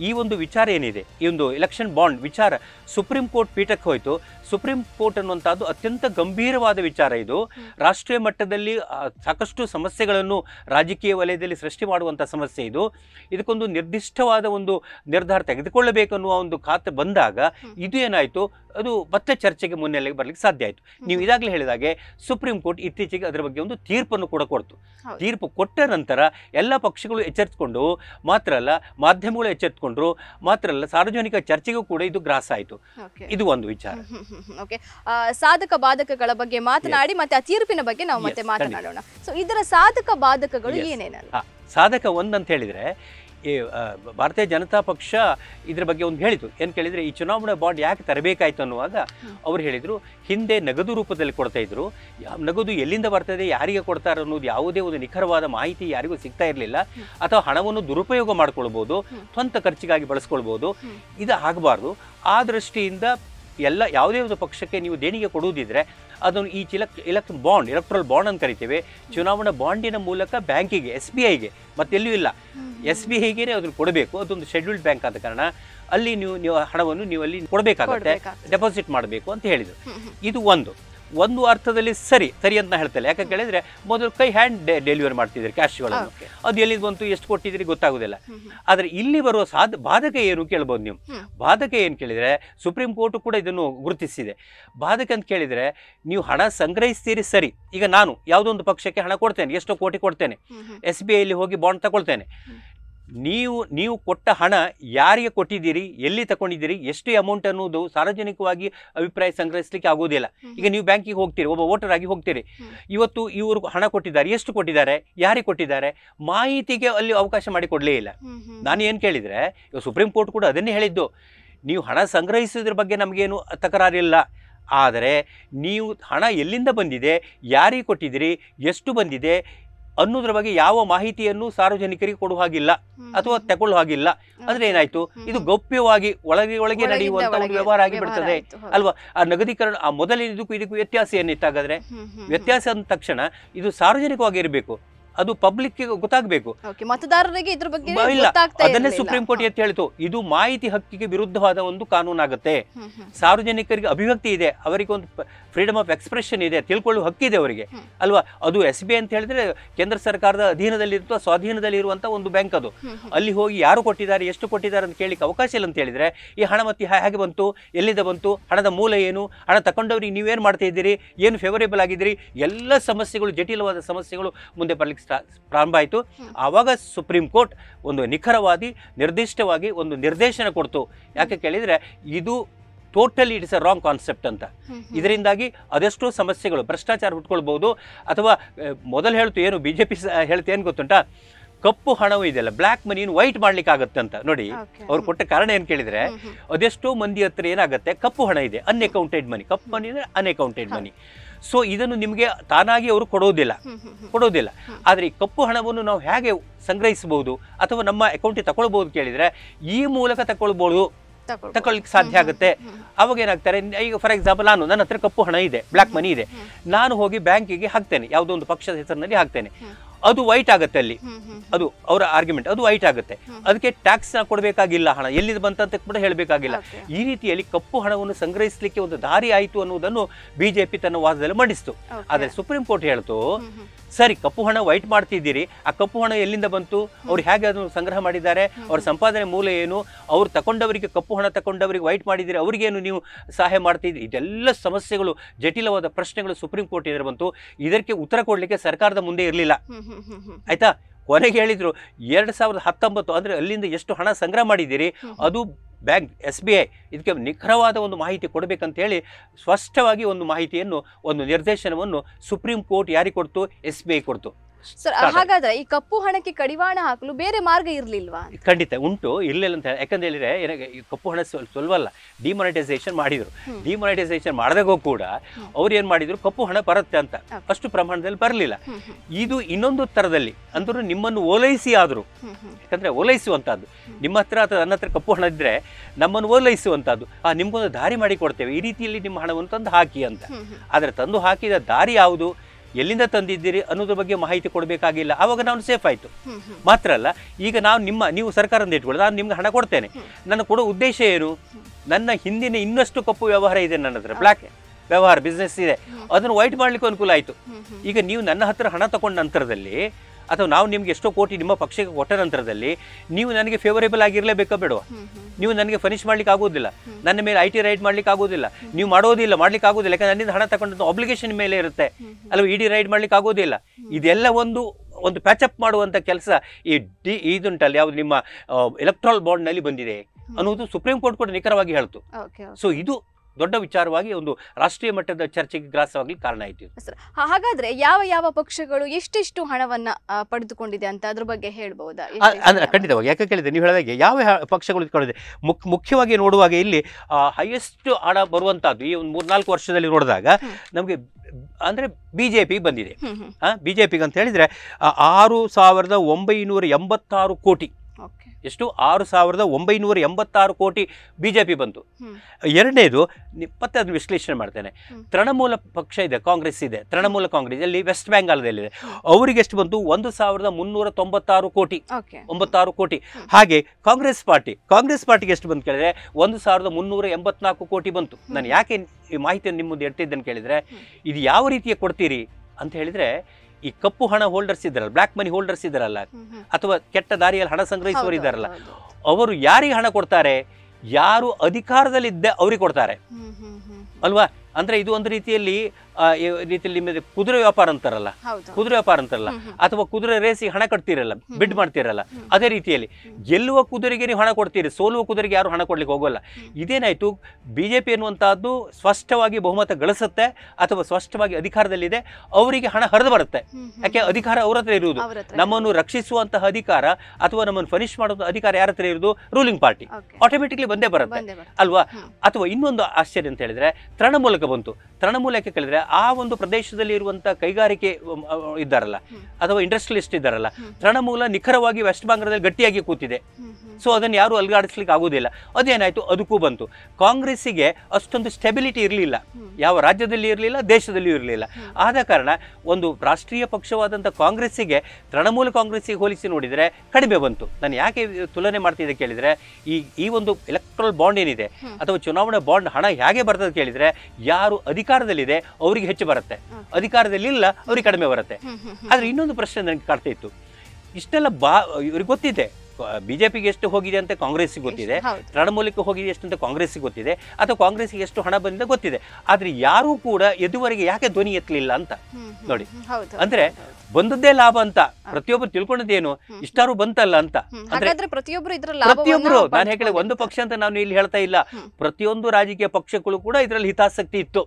Speaker 5: ಈ ಒಂದು ವಿಚಾರ ಏನಿದೆ? ಈ ಒಂದು ಎಲೆಕ್ಷನ್ ಬಾಂಡ್ ವಿಚಾರ ಸುಪ್ರೀಂ ಕೋರ್ಟ್ ಪೀಠಕ್ಕೆ ಹೋಯಿತು. ಸುಪ್ರೀಂ ಕೋರ್ಟ್ ಅನ್ನುವಂಥದ್ದು ಅತ್ಯಂತ ಗಂಭೀರವಾದ ವಿಚಾರ ಇದು. ರಾಷ್ಟ್ರೀಯ ಮಟ್ಟದಲ್ಲಿ ಸಾಕಷ್ಟು ಸಮಸ್ಯೆಗಳನ್ನು ರಾಜಕೀಯ ವಲಯದಲ್ಲಿ ಸೃಷ್ಟಿ ಮಾಡುವಂಥ ಸಮಸ್ಯೆ ಇದು. ಇದಕ್ಕೊಂದು ನಿರ್ದಿಷ್ಟವಾದ ಒಂದು ನಿರ್ಧಾರ ತೆಗೆದುಕೊಳ್ಳಬೇಕು ಅನ್ನುವ ಒಂದು ಖಾತೆ ಬಂದಾಗ ಇದು ಏನಾಯಿತು? ಅದು ಮತ್ತೆ ಚರ್ಚೆಗೆ ಮುನ್ನೆಲೆಗೆ ಬರಲಿಕ್ಕೆ ಸಾಧ್ಯ ಆಯಿತು. ನೀವು ಇದಾಗಲೇ ಹೇಳಿದಾಗೆ ಸುಪ್ರೀಂ ಕೋರ್ಟ್ ಇತ್ತೀಚೆಗೆ ಅದರ ಬಗ್ಗೆ ಒಂದು ತೀರ್ಪನ್ನು ಕೂಡ ಕೊಡ್ತು. ತೀರ್ಪು ಕೊಟ್ಟ ನಂತರ ಎಲ್ಲ ಪಕ್ಷಗಳು ಎಚ್ಚರಿಸಿಕೊಂಡು ಮಾತ್ರ ಅಲ್ಲ ಮಾಧ್ಯಮಗಳು ಎಚ್ಚೆತ್ಕೊಂಡ್ರು ಮಾತ್ರ ಅಲ್ಲ ಸಾರ್ವಜನಿಕ ಚರ್ಚೆಗೂ ಕೂಡ ಇದು ಗ್ರಾಸ ಆಯಿತು. ಇದು ಒಂದು ವಿಚಾರ.
Speaker 4: ಆ, ಸಾಧಕ ಬಾಧಕಗಳ ಬಗ್ಗೆ ಮಾತನಾಡಿ ಮತ್ತೆ ಆ ತೀರ್ಪಿನ ಬಗ್ಗೆ ನಾವು ಮತ್ತೆ ಮಾತನಾಡೋಣ. ಸೊ ಇದರ ಸಾಧಕ ಬಾಧಕಗಳು. ಏನೇನಲ್ಲ
Speaker 5: ಸಾಧಕ ಒಂದಂತ ಹೇಳಿದರೆ ಭಾರತೀಯ ಜನತಾ ಪಕ್ಷ ಇದ್ರ ಬಗ್ಗೆ ಒಂದು ಹೇಳಿತು ಏನು ಕೇಳಿದರೆ ಈ ಚುನಾವಣಾ ಬಾಂಡ್ ಯಾಕೆ ತರಬೇಕಾಯ್ತು ಅನ್ನುವಾಗ ಅವ್ರು ಹೇಳಿದರು ಹಿಂದೆ ನಗದು ರೂಪದಲ್ಲಿ ಕೊಡ್ತಾ ಇದ್ರು. ನಗದು ಎಲ್ಲಿಂದ ಬರ್ತದೆ ಯಾರಿಗೆ ಕೊಡ್ತಾರೆ ಅನ್ನೋದು ಯಾವುದೇ ಒಂದು ನಿಖರವಾದ ಮಾಹಿತಿ ಯಾರಿಗೂ ಸಿಗ್ತಾ ಇರಲಿಲ್ಲ. ಅಥವಾ ಹಣವನ್ನು ದುರುಪಯೋಗ ಮಾಡ್ಕೊಳ್ಬೋದು ಸ್ವಂತ ಖರ್ಚಿಗಾಗಿ ಬಳಸ್ಕೊಳ್ಬೋದು. ಇದು ಆಗಬಾರ್ದು ಆ ದೃಷ್ಟಿಯಿಂದ ಎಲ್ಲ ಯಾವುದೇ ಒಂದು ಪಕ್ಷಕ್ಕೆ ನೀವು ದೇಣಿಗೆ ಕೊಡುವುದಿದ್ರೆ ಅದನ್ನು ಈ ಚಿಲಕ್ ಇಲೆಕ್ಟ್ರ ಬಾಂಡ್ ಎಲೆಕ್ಟ್ರಲ್ ಬಾಂಡ್ ಅಂತ ಕರಿತೇವೆ. ಚುನಾವಣಾ ಬಾಂಡಿನ ಮೂಲಕ ಬ್ಯಾಂಕಿಗೆ ಎಸ್ ಬಿ ಐಗೆ ಮತ್ತೆಲ್ಲೂ ಇಲ್ಲ. ಎಸ್ ಬಿ ಐಗೆ ಅದನ್ನು ಕೊಡಬೇಕು. ಅದೊಂದು ಶೆಡ್ಯೂಲ್ಡ್ ಬ್ಯಾಂಕ್ ಆದ ಕಾರಣ ಅಲ್ಲಿ ನೀವು ನೀವು ಹಣವನ್ನು ನೀವು ಅಲ್ಲಿ ಕೊಡಬೇಕಾಗುತ್ತೆ ಡೆಪಾಸಿಟ್ ಮಾಡಬೇಕು ಅಂತ ಹೇಳಿದರು. ಇದು ಒಂದು. ಒಂದು ಅರ್ಥದಲ್ಲಿ ಸರಿ ಸರಿ ಅಂತ ಹೇಳ್ತಾರೆ ಯಾಕೆ ಕೇಳಿದ್ರೆ ಮೊದಲು ಕೈ ಹ್ಯಾಂಡ್ ಡೆಲಿವರಿ ಮಾಡ್ತಿದ್ರು ಕ್ಯಾಶ್ಗಳನ್ನು. ಅದು ಎಲ್ಲಿ ಬಂತು ಎಷ್ಟು ಕೊಟ್ಟಿದ್ರಿ ಗೊತ್ತಾಗೋದಿಲ್ಲ. ಆದರೆ ಇಲ್ಲಿ ಬರುವ ಸಾಧ ಬಾಧಕ ಏನು ಕೇಳ್ಬೋದು ನೀವು? ಬಾಧಕ ಏನು ಕೇಳಿದರೆ ಸುಪ್ರೀಂ ಕೋರ್ಟ್ ಕೂಡ ಇದನ್ನು ಗುರುತಿಸಿದೆ. ಬಾಧಕ ಅಂತ ಕೇಳಿದರೆ ನೀವು ಹಣ ಸಂಗ್ರಹಿಸ್ತೀರಿ ಸರಿ. ಈಗ ನಾನು ಯಾವುದೊಂದು ಪಕ್ಷಕ್ಕೆ ಹಣ ಕೊಡ್ತೇನೆ ಎಷ್ಟೋ ಕೋಟಿ ಕೊಡ್ತೇನೆ. ಎಸ್ ಬಿ ಐಲಿ ಹೋಗಿ ಬಾಂಡ್ ತಗೊಳ್ತೇನೆ. ನೀವು ನೀವು ಕೊಟ್ಟ ಹಣ ಯಾರಿಗೆ ಕೊಟ್ಟಿದ್ದೀರಿ ಎಲ್ಲಿ ತಗೊಂಡಿದ್ದೀರಿ ಎಷ್ಟು ಅಮೌಂಟ್ ಅನ್ನೋದು ಸಾರ್ವಜನಿಕವಾಗಿ ಅಭಿಪ್ರಾಯ ಸಂಗ್ರಹಿಸಲಿಕ್ಕೆ ಆಗೋದಿಲ್ಲ. ಈಗ ನೀವು ಬ್ಯಾಂಕಿಗೆ ಹೋಗ್ತೀರಿ ಒಬ್ಬ ವೋಟರ್ ಆಗಿ ಹೋಗ್ತೀರಿ. ಇವತ್ತು ಇವರು ಹಣ ಕೊಟ್ಟಿದ್ದಾರೆ ಎಷ್ಟು ಕೊಟ್ಟಿದ್ದಾರೆ ಯಾರಿಗೆ ಕೊಟ್ಟಿದ್ದಾರೆ ಮಾಹಿತಿಗೆ ಅಲ್ಲಿ ಅವಕಾಶ ಮಾಡಿಕೊಡಲೇ ಇಲ್ಲ. ನಾನು ಏನು ಕೇಳಿದರೆ ಇವಾಗ ಸುಪ್ರೀಂ ಕೋರ್ಟ್ ಕೂಡ ಅದನ್ನೇ ಹೇಳಿದ್ದು. ನೀವು ಹಣ ಸಂಗ್ರಹಿಸೋದ್ರ ಬಗ್ಗೆ ನಮಗೇನು ತಕರಾರಿಲ್ಲ. ಆದರೆ ನೀವು ಹಣ ಎಲ್ಲಿಂದ ಬಂದಿದೆ ಯಾರಿಗೆ ಕೊಟ್ಟಿದ್ದೀರಿ ಎಷ್ಟು ಬಂದಿದೆ ಅನ್ನೋದ್ರ ಬಗ್ಗೆ ಯಾವ ಮಾಹಿತಿಯನ್ನು ಸಾರ್ವಜನಿಕರಿಗೆ ಕೊಡುವ ಹಾಗಿಲ್ಲ ಅಥವಾ. ತಗೊಳ್ಳುವ ಹಾಗಿಲ್ಲ. ಅಂದ್ರೆ ಏನಾಯ್ತು? ಇದು ಗೌಪ್ಯವಾಗಿ ಒಳಗೆ ಒಳಗೆ ನಡೆಯುವಂತ ಒಂದು ವ್ಯವಹಾರ ಆಗಿಬಿಡ್ತದೆ ಅಲ್ವಾ? ಆ ನಗದೀಕರಣ ಆ ಮೊದಲಿನ ಇದಕ್ಕೂ ಇದಕ್ಕೂ ವ್ಯತ್ಯಾಸ ಏನಿತ್ತಾಗಾದ್ರೆ. ವ್ಯತ್ಯಾಸ ಅಂದ ತಕ್ಷಣ ಇದು ಸಾರ್ವಜನಿಕವಾಗಿ ಇರಬೇಕು. ಅದು ಪಬ್ಲಿಕ್ ಗೊತ್ತಾಗಬೇಕು.
Speaker 4: ಮತದಾರರಿಗೆ ಇದ್ರ ಬಗ್ಗೆ
Speaker 5: ಇಲ್ಲ ಅದನ್ನೇ ಸುಪ್ರೀಂ ಕೋರ್ಟ್ ಎತ್ತಿ ಹೇಳಿತು ಇದು ಮಾಹಿತಿ ಹಕ್ಕಿಗೆ ವಿರುದ್ಧವಾದ ಒಂದು ಕಾನೂನಾಗುತ್ತೆ. ಸಾರ್ವಜನಿಕರಿಗೆ ಅಭಿವ್ಯಕ್ತಿ ಇದೆ ಅವರಿಗೆ ಒಂದು ಫ್ರೀಡಮ್ ಆಫ್ ಎಕ್ಸ್ಪ್ರೆಷನ್ ಇದೆ ತಿಳ್ಕೊಳ್ಳುವ ಹಕ್ಕಿದೆ ಅವರಿಗೆ. ಅಲ್ವಾ? ಅದು ಎಸ್ ಬಿ ಅಂತ ಹೇಳಿದ್ರೆ ಕೇಂದ್ರ ಸರ್ಕಾರದ ಅಧೀನದಲ್ಲಿ ಅಥವಾ ಸ್ವಾಧೀನದಲ್ಲಿ ಇರುವಂತ ಒಂದು ಬ್ಯಾಂಕ್ ಅದು. ಅಲ್ಲಿ ಹೋಗಿ ಯಾರು ಕೊಟ್ಟಿದ್ದಾರೆ ಎಷ್ಟು ಕೊಟ್ಟಿದ್ದಾರೆ ಅಂತ ಕೇಳಿಕ್ಕೆ ಅವಕಾಶ ಇಲ್ಲ ಅಂತ ಹೇಳಿದ್ರೆ ಈ ಹಣ ಮತ್ತೆ ಹೇಗೆ ಬಂತು ಎಲ್ಲಿದೆ ಬಂತು ಹಣದ ಮೂಲ ಏನು ಹಣ ತಗೊಂಡವ್ರಿಗೆ ನೀವೇನು ಮಾಡ್ತಾ ಇದ್ದೀರಿ ಏನು ಫೇವರೇಬಲ್ ಆಗಿದ್ದೀರಿ ಎಲ್ಲ ಸಮಸ್ಯೆಗಳು ಜಟಿಲವಾದ ಸಮಸ್ಯೆಗಳು ಮುಂದೆ ಬರ್ಲಿಕ್ಕೆ ಸ್ಟಾ- ಪ್ರಾರಂಭ ಆಯಿತು. ಆವಾಗ ಸುಪ್ರೀಂ ಕೋರ್ಟ್ ಒಂದು ನಿಖರವಾದಿ ನಿರ್ದಿಷ್ಟವಾಗಿ ಒಂದು ನಿರ್ದೇಶನ ಕೊಡ್ತು. ಯಾಕೆ ಕೇಳಿದರೆ ಇದು totally it's a wrong concept ಅಂತ. ಇದರಿಂದಾಗಿ ಅದೆಷ್ಟೋ ಸಮಸ್ಯೆಗಳು ಭ್ರಷ್ಟಾಚಾರ ಹುಟ್ಕೊಳ್ಬೋದು ಅಥವಾ ಮೊದಲು ಹೇಳ್ತು ಏನು ಬಿ ಜೆ ಪಿ ಹೇಳ್ತು ಏನು ಗೊತ್ತುಂಟ? ಕಪ್ಪು ಹಣವೂ ಇದೆಯಲ್ಲ ಬ್ಲ್ಯಾಕ್ ಮನಿಯನ್ನು ವೈಟ್ ಮಾಡ್ಲಿಕ್ಕೆ ಆಗುತ್ತೆ ಅಂತ. ನೋಡಿ. ಅವ್ರು ಕೊಟ್ಟ ಕಾರಣ ಏನು ಕೇಳಿದ್ರೆ. ಅದೆಷ್ಟೋ ಮಂದಿ ಹತ್ರ ಏನಾಗುತ್ತೆ ಕಪ್ಪು ಹಣ ಇದೆ ಅನ್ಅಕೌಂಟೆಡ್ ಮನಿ ಕಪ್ಪು ಮನಿ ಅಂದರೆ ಅನ್ಅಕೌಂಟೆಡ್ ಮನಿ ಸೊ ಇದನ್ನು ನಿಮಗೆ ತಾನಾಗಿ ಅವರು ಕೊಡೋದಿಲ್ಲ. ಕೊಡೋದಿಲ್ಲ. ಆದರೆ ಈ ಕಪ್ಪು ಹಣವನ್ನು ನಾವು ಹೇಗೆ ಸಂಗ್ರಹಿಸಬಹುದು ಅಥವಾ ನಮ್ಮ ಅಕೌಂಟಿಗೆ ತಗೊಳ್ಬಹುದು ಕೇಳಿದರೆ ಈ ಮೂಲಕ ತಗೊಳ್ಬೋದು. ತಗೊಳ್ಳಿಕ್ಕೆ ಸಾಧ್ಯ ಆಗುತ್ತೆ. ಅವಾಗ ಏನಾಗ್ತಾರೆ ಈಗ ಫಾರ್ ಎಕ್ಸಾಂಪಲ್ ನಾನು ನನ್ನ ಹತ್ರ ಕಪ್ಪು ಹಣ ಇದೆ ಬ್ಲ್ಯಾಕ್ ಮನಿ ಇದೆ. ನಾನು ಹೋಗಿ ಬ್ಯಾಂಕಿಗೆ ಹಾಕ್ತೇನೆ ಯಾವುದೋ ಒಂದು ಪಕ್ಷದ ಹೆಸರಿನಲ್ಲಿ ಹಾಕ್ತೇನೆ. ಅದು ವೈಟ್ ಆಗುತ್ತೆ ಅಲ್ಲಿ. ಅದು ಅವರ ಆರ್ಗ್ಯುಮೆಂಟ್ ಅದು ವೈಟ್ ಆಗುತ್ತೆ. ಅದಕ್ಕೆ ಟ್ಯಾಕ್ಸ್ನ ಕೊಡಬೇಕಾಗಿಲ್ಲ ಹಣ. ಎಲ್ಲಿಂದ ಬಂತಂತ ಕೂಡ ಹೇಳಬೇಕಾಗಿಲ್ಲ. ಈ ರೀತಿಯಲ್ಲಿ ಕಪ್ಪು ಹಣವನ್ನು ಸಂಗ್ರಹಿಸಲಿಕ್ಕೆ ಒಂದು ದಾರಿ ಆಯಿತು ಅನ್ನುವುದನ್ನು ಬಿಜೆಪಿ ತನ್ನ ವಾದದಲ್ಲಿ ಮಂಡಿಸಿತು. ಆದರೆ ಸುಪ್ರೀಂ ಕೋರ್ಟ್ ಹೇಳ್ತು ಸರಿ ಕಪ್ಪು ಹಣ ವೈಟ್ ಮಾಡ್ತಿದ್ದೀರಿ. ಆ ಕಪ್ಪು ಹಣ ಎಲ್ಲಿಂದ ಬಂತು? ಅವ್ರು ಹೇಗೆ ಅದನ್ನು ಸಂಗ್ರಹ ಮಾಡಿದ್ದಾರೆ? ಅವ್ರ ಸಂಪಾದನೆ ಮೂಲ ಏನು? ಅವ್ರು ತಗೊಂಡವರಿಗೆ ಕಪ್ಪು ಹಣ ತಗೊಂಡವರಿಗೆ ವೈಟ್ ಮಾಡಿದ್ದೀರಿ ಅವರಿಗೇನು ನೀವು ಸಹಾಯ ಮಾಡ್ತಿದ್ದೀರಿ? ಇದೆಲ್ಲ ಸಮಸ್ಯೆಗಳು ಜಟಿಲವಾದ ಪ್ರಶ್ನೆಗಳು ಸುಪ್ರೀಂ ಕೋರ್ಟ್ ಇದ್ರೆ ಬಂತು. ಇದಕ್ಕೆ ಉತ್ತರ ಕೊಡಲಿಕ್ಕೆ ಸರ್ಕಾರದ ಮುಂದೆ ಇರಲಿಲ್ಲ. ಆಯ್ತಾ? ಕೊನೆಗೆ ಹೇಳಿದರು ಎರಡು ಸಾವಿರದ ಹತ್ತೊಂಬತ್ತು ಅಂದರೆ ಅಲ್ಲಿಂದ ಎಷ್ಟು ಹಣ ಸಂಗ್ರಹ ಮಾಡಿದ್ದೀರಿ? ಅದು ಬ್ಯಾಂಕ್, ಎಸ್ ಬಿ ಐ ಇದಕ್ಕೆ ನಿಖರವಾದ ಒಂದು ಮಾಹಿತಿ ಕೊಡಬೇಕಂತೇಳಿ ಸ್ಪಷ್ಟವಾಗಿ ಒಂದು ಮಾಹಿತಿಯನ್ನು, ಒಂದು ನಿರ್ದೇಶನವನ್ನು ಸುಪ್ರೀಂ ಕೋರ್ಟ್ ಯಾರಿಗೆ ಕೊಡ್ತು? ಎಸ್ ಬಿ ಐ ಕೊಡ್ತು.
Speaker 4: ಸರ್ ಹಾಗಾದ್ರೆ ಈ ಕಪ್ಪು ಹಣಕ್ಕೆ ಕಡಿವಾಣ ಹಾಕಲು ಬೇರೆ ಮಾರ್ಗ ಇರ್ಲಿಲ್ವಾ?
Speaker 5: ಖಂಡಿತ ಉಂಟು. ಇರಲಿಲ್ಲ ಅಂತ ಹೇಳಿ ಯಾಕಂತ ಹೇಳಿದ್ರೆ ಏನಾಗ ಈ ಕಪ್ಪು ಹಣ ಸ್ವಲ್- ಸುಲಭ ಅಲ್ಲ ಡಿಮಾನಿಟೈಸೇಷನ್ ಮಾಡಿದ್ರು. ಡಿಮಾನಿಟೈಸೇಷನ್ ಮಾಡಿದಾಗೂ ಕೂಡ ಅವ್ರು ಏನ್ ಮಾಡಿದ್ರು? ಕಪ್ಪು ಹಣ ಬರುತ್ತೆ ಅಂತ. ಅಷ್ಟು ಪ್ರಮಾಣದಲ್ಲಿ ಬರಲಿಲ್ಲ. ಇದು ಇನ್ನೊಂದು ತರದಲ್ಲಿ ಅಂದ್ರೂ ನಿಮ್ಮನ್ನು ಓಲೈಸಿ ಆದ್ರು. ಯಾಕಂದ್ರೆ ಓಲೈಸುವಂತಹದ್ದು ನಿಮ್ಮ ಹತ್ರ ಅಥವಾ ನನ್ನ ಹತ್ರ ಕಪ್ಪು ಹಣ ಇದ್ರೆ ನಮ್ಮನ್ನು ಓಲೈಸುವಂಥದ್ದು. ಆ ನಿಮ್ಗೊಂದು ದಾರಿ ಮಾಡಿ ಕೊಡ್ತೇವೆ. ಈ ರೀತಿಯಲ್ಲಿ ನಿಮ್ಮ ಹಣವನ್ನು ತಂದು ಹಾಕಿ ಅಂತ. ಆದರೆ ತಂದು ಹಾಕಿದ ದಾರಿ ಯಾವುದು? ಎಲ್ಲಿಂದ ತಂದಿದ್ದೀರಿ ಅನ್ನೋದ್ರ ಬಗ್ಗೆ ಮಾಹಿತಿ ಕೊಡಬೇಕಾಗಿಲ್ಲ. ಆವಾಗ ನಾನು ಸೇಫ್ ಆಯಿತು. ಮಾತ್ರ ಅಲ್ಲ ಈಗ ನಾವು ನಿಮ್ಮ ನೀವು ಸರ್ಕಾರದಿಂದ ಇಟ್ಕೊಳ್ಳಿ ನಾನು ನಿಮ್ಗೆ ಹಣ ಕೊಡ್ತೇನೆ. ನನ್ನ ಕೊಡೋ ಉದ್ದೇಶ ಏನು? ನನ್ನ ಹಿಂದಿನ ಇನ್ನಷ್ಟು ಕಪ್ಪು ವ್ಯವಹಾರ ಇದೆ ನನ್ನ ಹತ್ರ ಬ್ಲ್ಯಾಕ್ ವ್ಯವಹಾರ ಬಿಸ್ನೆಸ್ ಇದೆ. ಅದನ್ನು ವೈಟ್ ಮಾಡ್ಲಿಕ್ಕೆ ಅನುಕೂಲ ಆಯಿತು. ಈಗ ನೀವು ನನ್ನ ಹತ್ರ ಹಣ ತಗೊಂಡ ನಂತರದಲ್ಲಿ ಅಥವಾ ನಾವು ನಿಮ್ಗೆ ಎಷ್ಟೋ ಕೋಟಿ ನಿಮ್ಮ ಪಕ್ಷಕ್ಕೆ ಕೊಟ್ಟ ನಂತರದಲ್ಲಿ ನೀವು ನನಗೆ ಫೇವರೇಬಲ್ ಆಗಿರಲೇಬೇಕಾ ಬೇಡವಾ? ನೀವು ನನಗೆ ಫನಿಶ್ ಮಾಡ್ಲಿಕ್ಕೆ ಆಗೋದಿಲ್ಲ ನನ್ನ ಮೇಲೆ ಐ ಟಿ ರೈಡ್ ಮಾಡ್ಲಿಕ್ಕೆ ಆಗೋದಿಲ್ಲ ನೀವು ಮಾಡೋದಿಲ್ಲ ಮಾಡ್ಲಿಕ್ಕೆ ಆಗೋದಿಲ್ಲ ಯಾಕಂದ್ರೆ ನನ್ನಿಂದ ಹಣ ತಗೊಂಡದ್ದು ಅಬ್ಲಿಗೇಷನ್ ಮೇಲೆ ಇರುತ್ತೆ. ಅಲ್ವಾ ಇಡಿ ರೈಡ್ ಮಾಡ್ಲಿಕ್ಕೆ ಆಗೋದಿಲ್ಲ ಇದೆಲ್ಲ ಒಂದು ಒಂದು ಪ್ಯಾಚಪ್ ಮಾಡುವಂತ ಕೆಲಸ ಈ ಡಿ ಇದುಂಟಲ್ಲಿ ಯಾವ್ದು ನಿಮ್ಮ ಎಲೆಕ್ಟ್ರಾಲ್ ಬಾಂಡ್ನಲ್ಲಿ ಬಂದಿದೆ. ಅನ್ನೋದು ಸುಪ್ರೀಂ ಕೋರ್ಟ್ ಕೂಡ ನಿಖರವಾಗಿ ಹೇಳ್ತು. ಸೊ ಇದು ದೊಡ್ಡ ವಿಚಾರವಾಗಿ ಒಂದು ರಾಷ್ಟ್ರೀಯ ಮಟ್ಟದ ಚರ್ಚೆಗೆ ಗ್ರಾಸವಾಗಲಿ ಕಾರಣ ಆಯಿತು
Speaker 4: ಹಾಗಾದ್ರೆ ಯಾವ ಯಾವ ಪಕ್ಷಗಳು ಎಷ್ಟೆಷ್ಟು ಹಣವನ್ನ ಪಡೆದುಕೊಂಡಿದೆ ಅಂತ ಅದ್ರ ಬಗ್ಗೆ ಹೇಳ್ಬಹುದಾ?
Speaker 5: ಅಂದ್ರೆ ಖಂಡಿತವಾಗಿ. ಯಾಕೆ ಕೇಳಿದೆ ನೀವು ಹೇಳಿದಾಗೆ ಯಾವ ಪಕ್ಷಗಳು ಇಟ್ಕೊಂಡಿದೆ? ಮುಖ್ ಮುಖ್ಯವಾಗಿ ನೋಡುವಾಗ ಇಲ್ಲಿ ಹೈಯೆಸ್ಟ್ ಹಣ ಬರುವಂತಹದ್ದು ಈ ಒಂದು ಮೂರ್ನಾಲ್ಕು ವರ್ಷದಲ್ಲಿ ನೋಡಿದಾಗ. ನಮಗೆ ಅಂದ್ರೆ ಬಿಜೆಪಿ ಬಂದಿದೆ. ಬಿಜೆಪಿಗೆ ಅಂತ ಹೇಳಿದ್ರೆ ಆರು ಸಾವಿರದ ಒಂಬೈನೂರ ಎಂಬತ್ತಾರು ಕೋಟಿ ಎಷ್ಟು? ಆರು ಸಾವಿರದ ಒಂಬೈನೂರ ಎಂಬತ್ತಾರು ಕೋಟಿ ಬಿಜೆಪಿ ಬಂತು. ಎರಡನೇದು ಮತ್ತೆ ಅದನ್ನು ವಿಶ್ಲೇಷಣೆ ಮಾಡ್ತೇನೆ. ತೃಣಮೂಲ ಪಕ್ಷ ಇದೆ ಕಾಂಗ್ರೆಸ್ ಇದೆ. ತೃಣಮೂಲ ಕಾಂಗ್ರೆಸ್ ಅಲ್ಲಿ ವೆಸ್ಟ್ ಬೆಂಗಾಲದಲ್ಲಿದೆ ಅವರಿಗೆ ಎಷ್ಟು ಬಂತು? ಒಂದು ಸಾವಿರದ ಮುನ್ನೂರ ತೊಂಬತ್ತಾರು ಕೋಟಿ ಒಂಬತ್ತಾರು ಕೋಟಿ. ಹಾಗೆ ಕಾಂಗ್ರೆಸ್ ಪಾರ್ಟಿ ಕಾಂಗ್ರೆಸ್ ಪಾರ್ಟಿಗೆ ಎಷ್ಟು ಬಂತು ಕೇಳಿದ್ರೆ? ಒಂದು ಸಾವಿರದ ಮುನ್ನೂರ ಎಂಬತ್ನಾಲ್ಕು ಕೋಟಿ ಬಂತು. ನಾನು ಯಾಕೆ ಈ ಮಾಹಿತಿಯನ್ನು ನಿಮ್ಮ ಮುಂದೆ ಇಡ್ತಿದ್ದೇನೆ ಕೇಳಿದರೆ ಇದು ಯಾವ ರೀತಿಯ ಕೊಡ್ತೀರಿ ಅಂತ ಹೇಳಿದ್ರೆ ಈ ಕಪ್ಪು ಹಣ ಹೋಲ್ಡರ್ಸ್ ಇದ್ದಾರಲ್ಲ ಬ್ಲ್ಯಾಕ್ ಮನಿ ಹೋಲ್ಡರ್ಸ್ ಇದ್ದಾರಲ್ಲ ಅಥವಾ ಕೆಟ್ಟ ದಾರಿಯಲ್ಲಿ ಹಣ ಸಂಗ್ರಹಿಸುವವರು ಇದ್ದಾರಲ್ಲ ಅವರು ಯಾರಿಗೆ ಹಣ ಕೊಡ್ತಾರೆ? ಯಾರು ಅಧಿಕಾರದಲ್ಲಿದ್ದ ಅವ್ರಿಗೆ ಕೊಡ್ತಾರೆ. ಅಲ್ವಾ? ಅಂದ್ರೆ ಇದು ಒಂದು ರೀತಿಯಲ್ಲಿ ರೀತಿಯಲ್ಲಿ ನಿಮ್ಮದು ಕುದುರೆ ವ್ಯಾಪಾರ ಅಂತಾರಲ್ಲ? ಕುದುರೆ ವ್ಯಾಪಾರ ಅಂತಾರಲ್ಲ. ಅಥವಾ ಕುದುರೆ ರೇಸಿಗೆ ಹಣ ಕಟ್ತಿರಲ್ಲ ಬಿಡ್ ಮಾಡ್ತಿರಲ್ಲ? ಅದೇ ರೀತಿಯಲ್ಲಿ ಗೆಲ್ಲುವ ಕುದುರೆಗೆ ನೀವು ಹಣ ಕೊಡ್ತೀರಿ ಸೋಲುವ ಕುದುರೆಗೆ ಯಾರು ಹಣ ಕೊಡ್ಲಿಕ್ಕೆ ಹೋಗೋಲ್ಲ. ಇದೇನಾಯ್ತು? ಬಿಜೆಪಿ ಎನ್ನುವಂತಹದ್ದು ಸ್ಪಷ್ಟವಾಗಿ ಬಹುಮತ ಗಳಿಸುತ್ತೆ ಅಥವಾ ಸ್ಪಷ್ಟವಾಗಿ ಅಧಿಕಾರದಲ್ಲಿದೆ ಅವರಿಗೆ ಹಣ ಹರಿದು ಬರುತ್ತೆ. ಯಾಕೆ? ಅಧಿಕಾರ ಅವ್ರ ಹತ್ರ ಇರುವುದು. ನಮ್ಮನ್ನು ರಕ್ಷಿಸುವಂತಹ ಅಧಿಕಾರ ಅಥವಾ ನಮ್ಮನ್ನು ಫನಿಶ್ ಮಾಡುವಂತಹ ಅಧಿಕಾರ ಯಾರ ಹತ್ರ ಇರುವುದು? ರೂಲಿಂಗ್ ಪಾರ್ಟಿ ಆಟೋಮೆಟಿಕ್ಲಿ ಬಂದೇ ಬರುತ್ತೆ. ಅಲ್ವಾ? ಅಥವಾ ಇನ್ನೊಂದು ಆಶ್ಚರ್ಯ ಅಂತ ಹೇಳಿದ್ರೆ ತೃಣಮೂಲಕ ಬಂತು. ತೃಣಮೂಲಕ್ಕೆ ಕೇಳಿದ್ರೆ ಆ ಒಂದು ಪ್ರದೇಶದಲ್ಲಿ ಇರುವಂತಹ ಕೈಗಾರಿಕೆ ಇದ್ದಾರಲ್ಲ. ಅಥವಾ ಇಂಡಸ್ಟ್ರಿಯಲಿಸ್ಟ್ ಇದ್ದಾರಲ್ಲ. ತೃಣಮೂಲ ನಿಖರವಾಗಿ ವೆಸ್ಟ್ ಬಂಗಾಳದಲ್ಲಿ ಗಟ್ಟಿಯಾಗಿ ಕೂತಿದೆ. ಸೊ ಅದನ್ನು ಯಾರು ಅಲ್ಗಾಡಿಸ್ಲಿಕ್ಕೆ ಆಗುವುದಿಲ್ಲ ಅದೇನಾಯ್ತು ಅದಕ್ಕೂ ಬಂತು ಕಾಂಗ್ರೆಸ್ಸಿಗೆ ಅಷ್ಟೊಂದು ಸ್ಟೆಬಿಲಿಟಿ ಇರಲಿಲ್ಲ ಯಾವ ರಾಜ್ಯದಲ್ಲಿ ಇರಲಿಲ್ಲ ದೇಶದಲ್ಲಿಯೂ ಇರಲಿಲ್ಲ ಆದ ಕಾರಣ ಒಂದು ರಾಷ್ಟ್ರೀಯ ಪಕ್ಷವಾದಂಥ ಕಾಂಗ್ರೆಸ್ಸಿಗೆ ತೃಣಮೂಲ ಕಾಂಗ್ರೆಸ್ಸಿಗೆ ಹೋಲಿಸಿ ನೋಡಿದರೆ ಕಡಿಮೆ ಬಂತು ನಾನು ಯಾಕೆ ತುಲನೆ ಮಾಡ್ತಿದ್ದೆ ಕೇಳಿದರೆ, ಈ ಈ ಒಂದು ಎಲೆಕ್ಟ್ರಲ್ ಬಾಂಡ್ ಏನಿದೆ, ಅಥವಾ ಚುನಾವಣಾ ಬಾಂಡ್ ಹಣ ಹೇಗೆ ಬರ್ತದೆ ಕೇಳಿದರೆ, ಯಾರು ಅಧಿಕಾರದಲ್ಲಿದೆ ಅವರಿಗೆ ಹೆಚ್ಚು ಬರುತ್ತೆ. ಅಧಿಕಾರದಲ್ಲಿ ಇಲ್ಲ ಅವ್ರಿಗೆ ಕಡಿಮೆ ಬರುತ್ತೆ. ಆದ್ರೆ ಇನ್ನೊಂದು ಪ್ರಶ್ನೆ ನನಗೆ ಕಾಡ್ತಾ ಇತ್ತು. ಇಷ್ಟೆಲ್ಲ ಬಾ ಇವ್ರಿಗೆ ಗೊತ್ತಿದೆ. ಬಿಜೆಪಿಗೆ ಎಷ್ಟು ಹೋಗಿದೆ ಅಂತ ಕಾಂಗ್ರೆಸ್ಗೆ ಗೊತ್ತಿದೆ. ತೃಣಮೂಲಕ್ಕೆ ಹೋಗಿದೆ ಎಷ್ಟು ಅಂತ ಕಾಂಗ್ರೆಸ್ಸಿಗೆ ಗೊತ್ತಿದೆ. ಅಥವಾ ಕಾಂಗ್ರೆಸ್ಗೆ ಎಷ್ಟು ಹಣ ಬಂದಿದೆ ಗೊತ್ತಿದೆ. ಆದ್ರೆ ಯಾರೂ ಕೂಡ ಎದುವರೆಗೆ ಯಾಕೆ ಧ್ವನಿ ಎತ್ತಲಿಲ್ಲ ಅಂತ ನೋಡಿ. ಅಂದ್ರೆ ಬಂದದ್ದೇ ಲಾಭ ಅಂತ ಪ್ರತಿಯೊಬ್ಬರು ತಿಳ್ಕೊಂಡದ್ದೇನು
Speaker 4: ಹ್ಮ್.
Speaker 5: ಇಷ್ಟಾರು ಬಂತಲ್ಲ ಅಂತ. ಅಂದ್ರೆ
Speaker 4: ಪ್ರತಿಯೊಬ್ರು
Speaker 5: ಪ್ರತಿಯೊಬ್ಬರು ನಾನು ಹೇಳಿ ಒಂದು ಪಕ್ಷ ಅಂತ ನಾನು ಇಲ್ಲಿ ಹೇಳ್ತಾ ಇಲ್ಲ. ಪ್ರತಿಯೊಂದು ರಾಜಕೀಯ ಪಕ್ಷಗಳು ಕೂಡ ಇದರಲ್ಲಿ ಹಿತಾಸಕ್ತಿ ಇತ್ತು.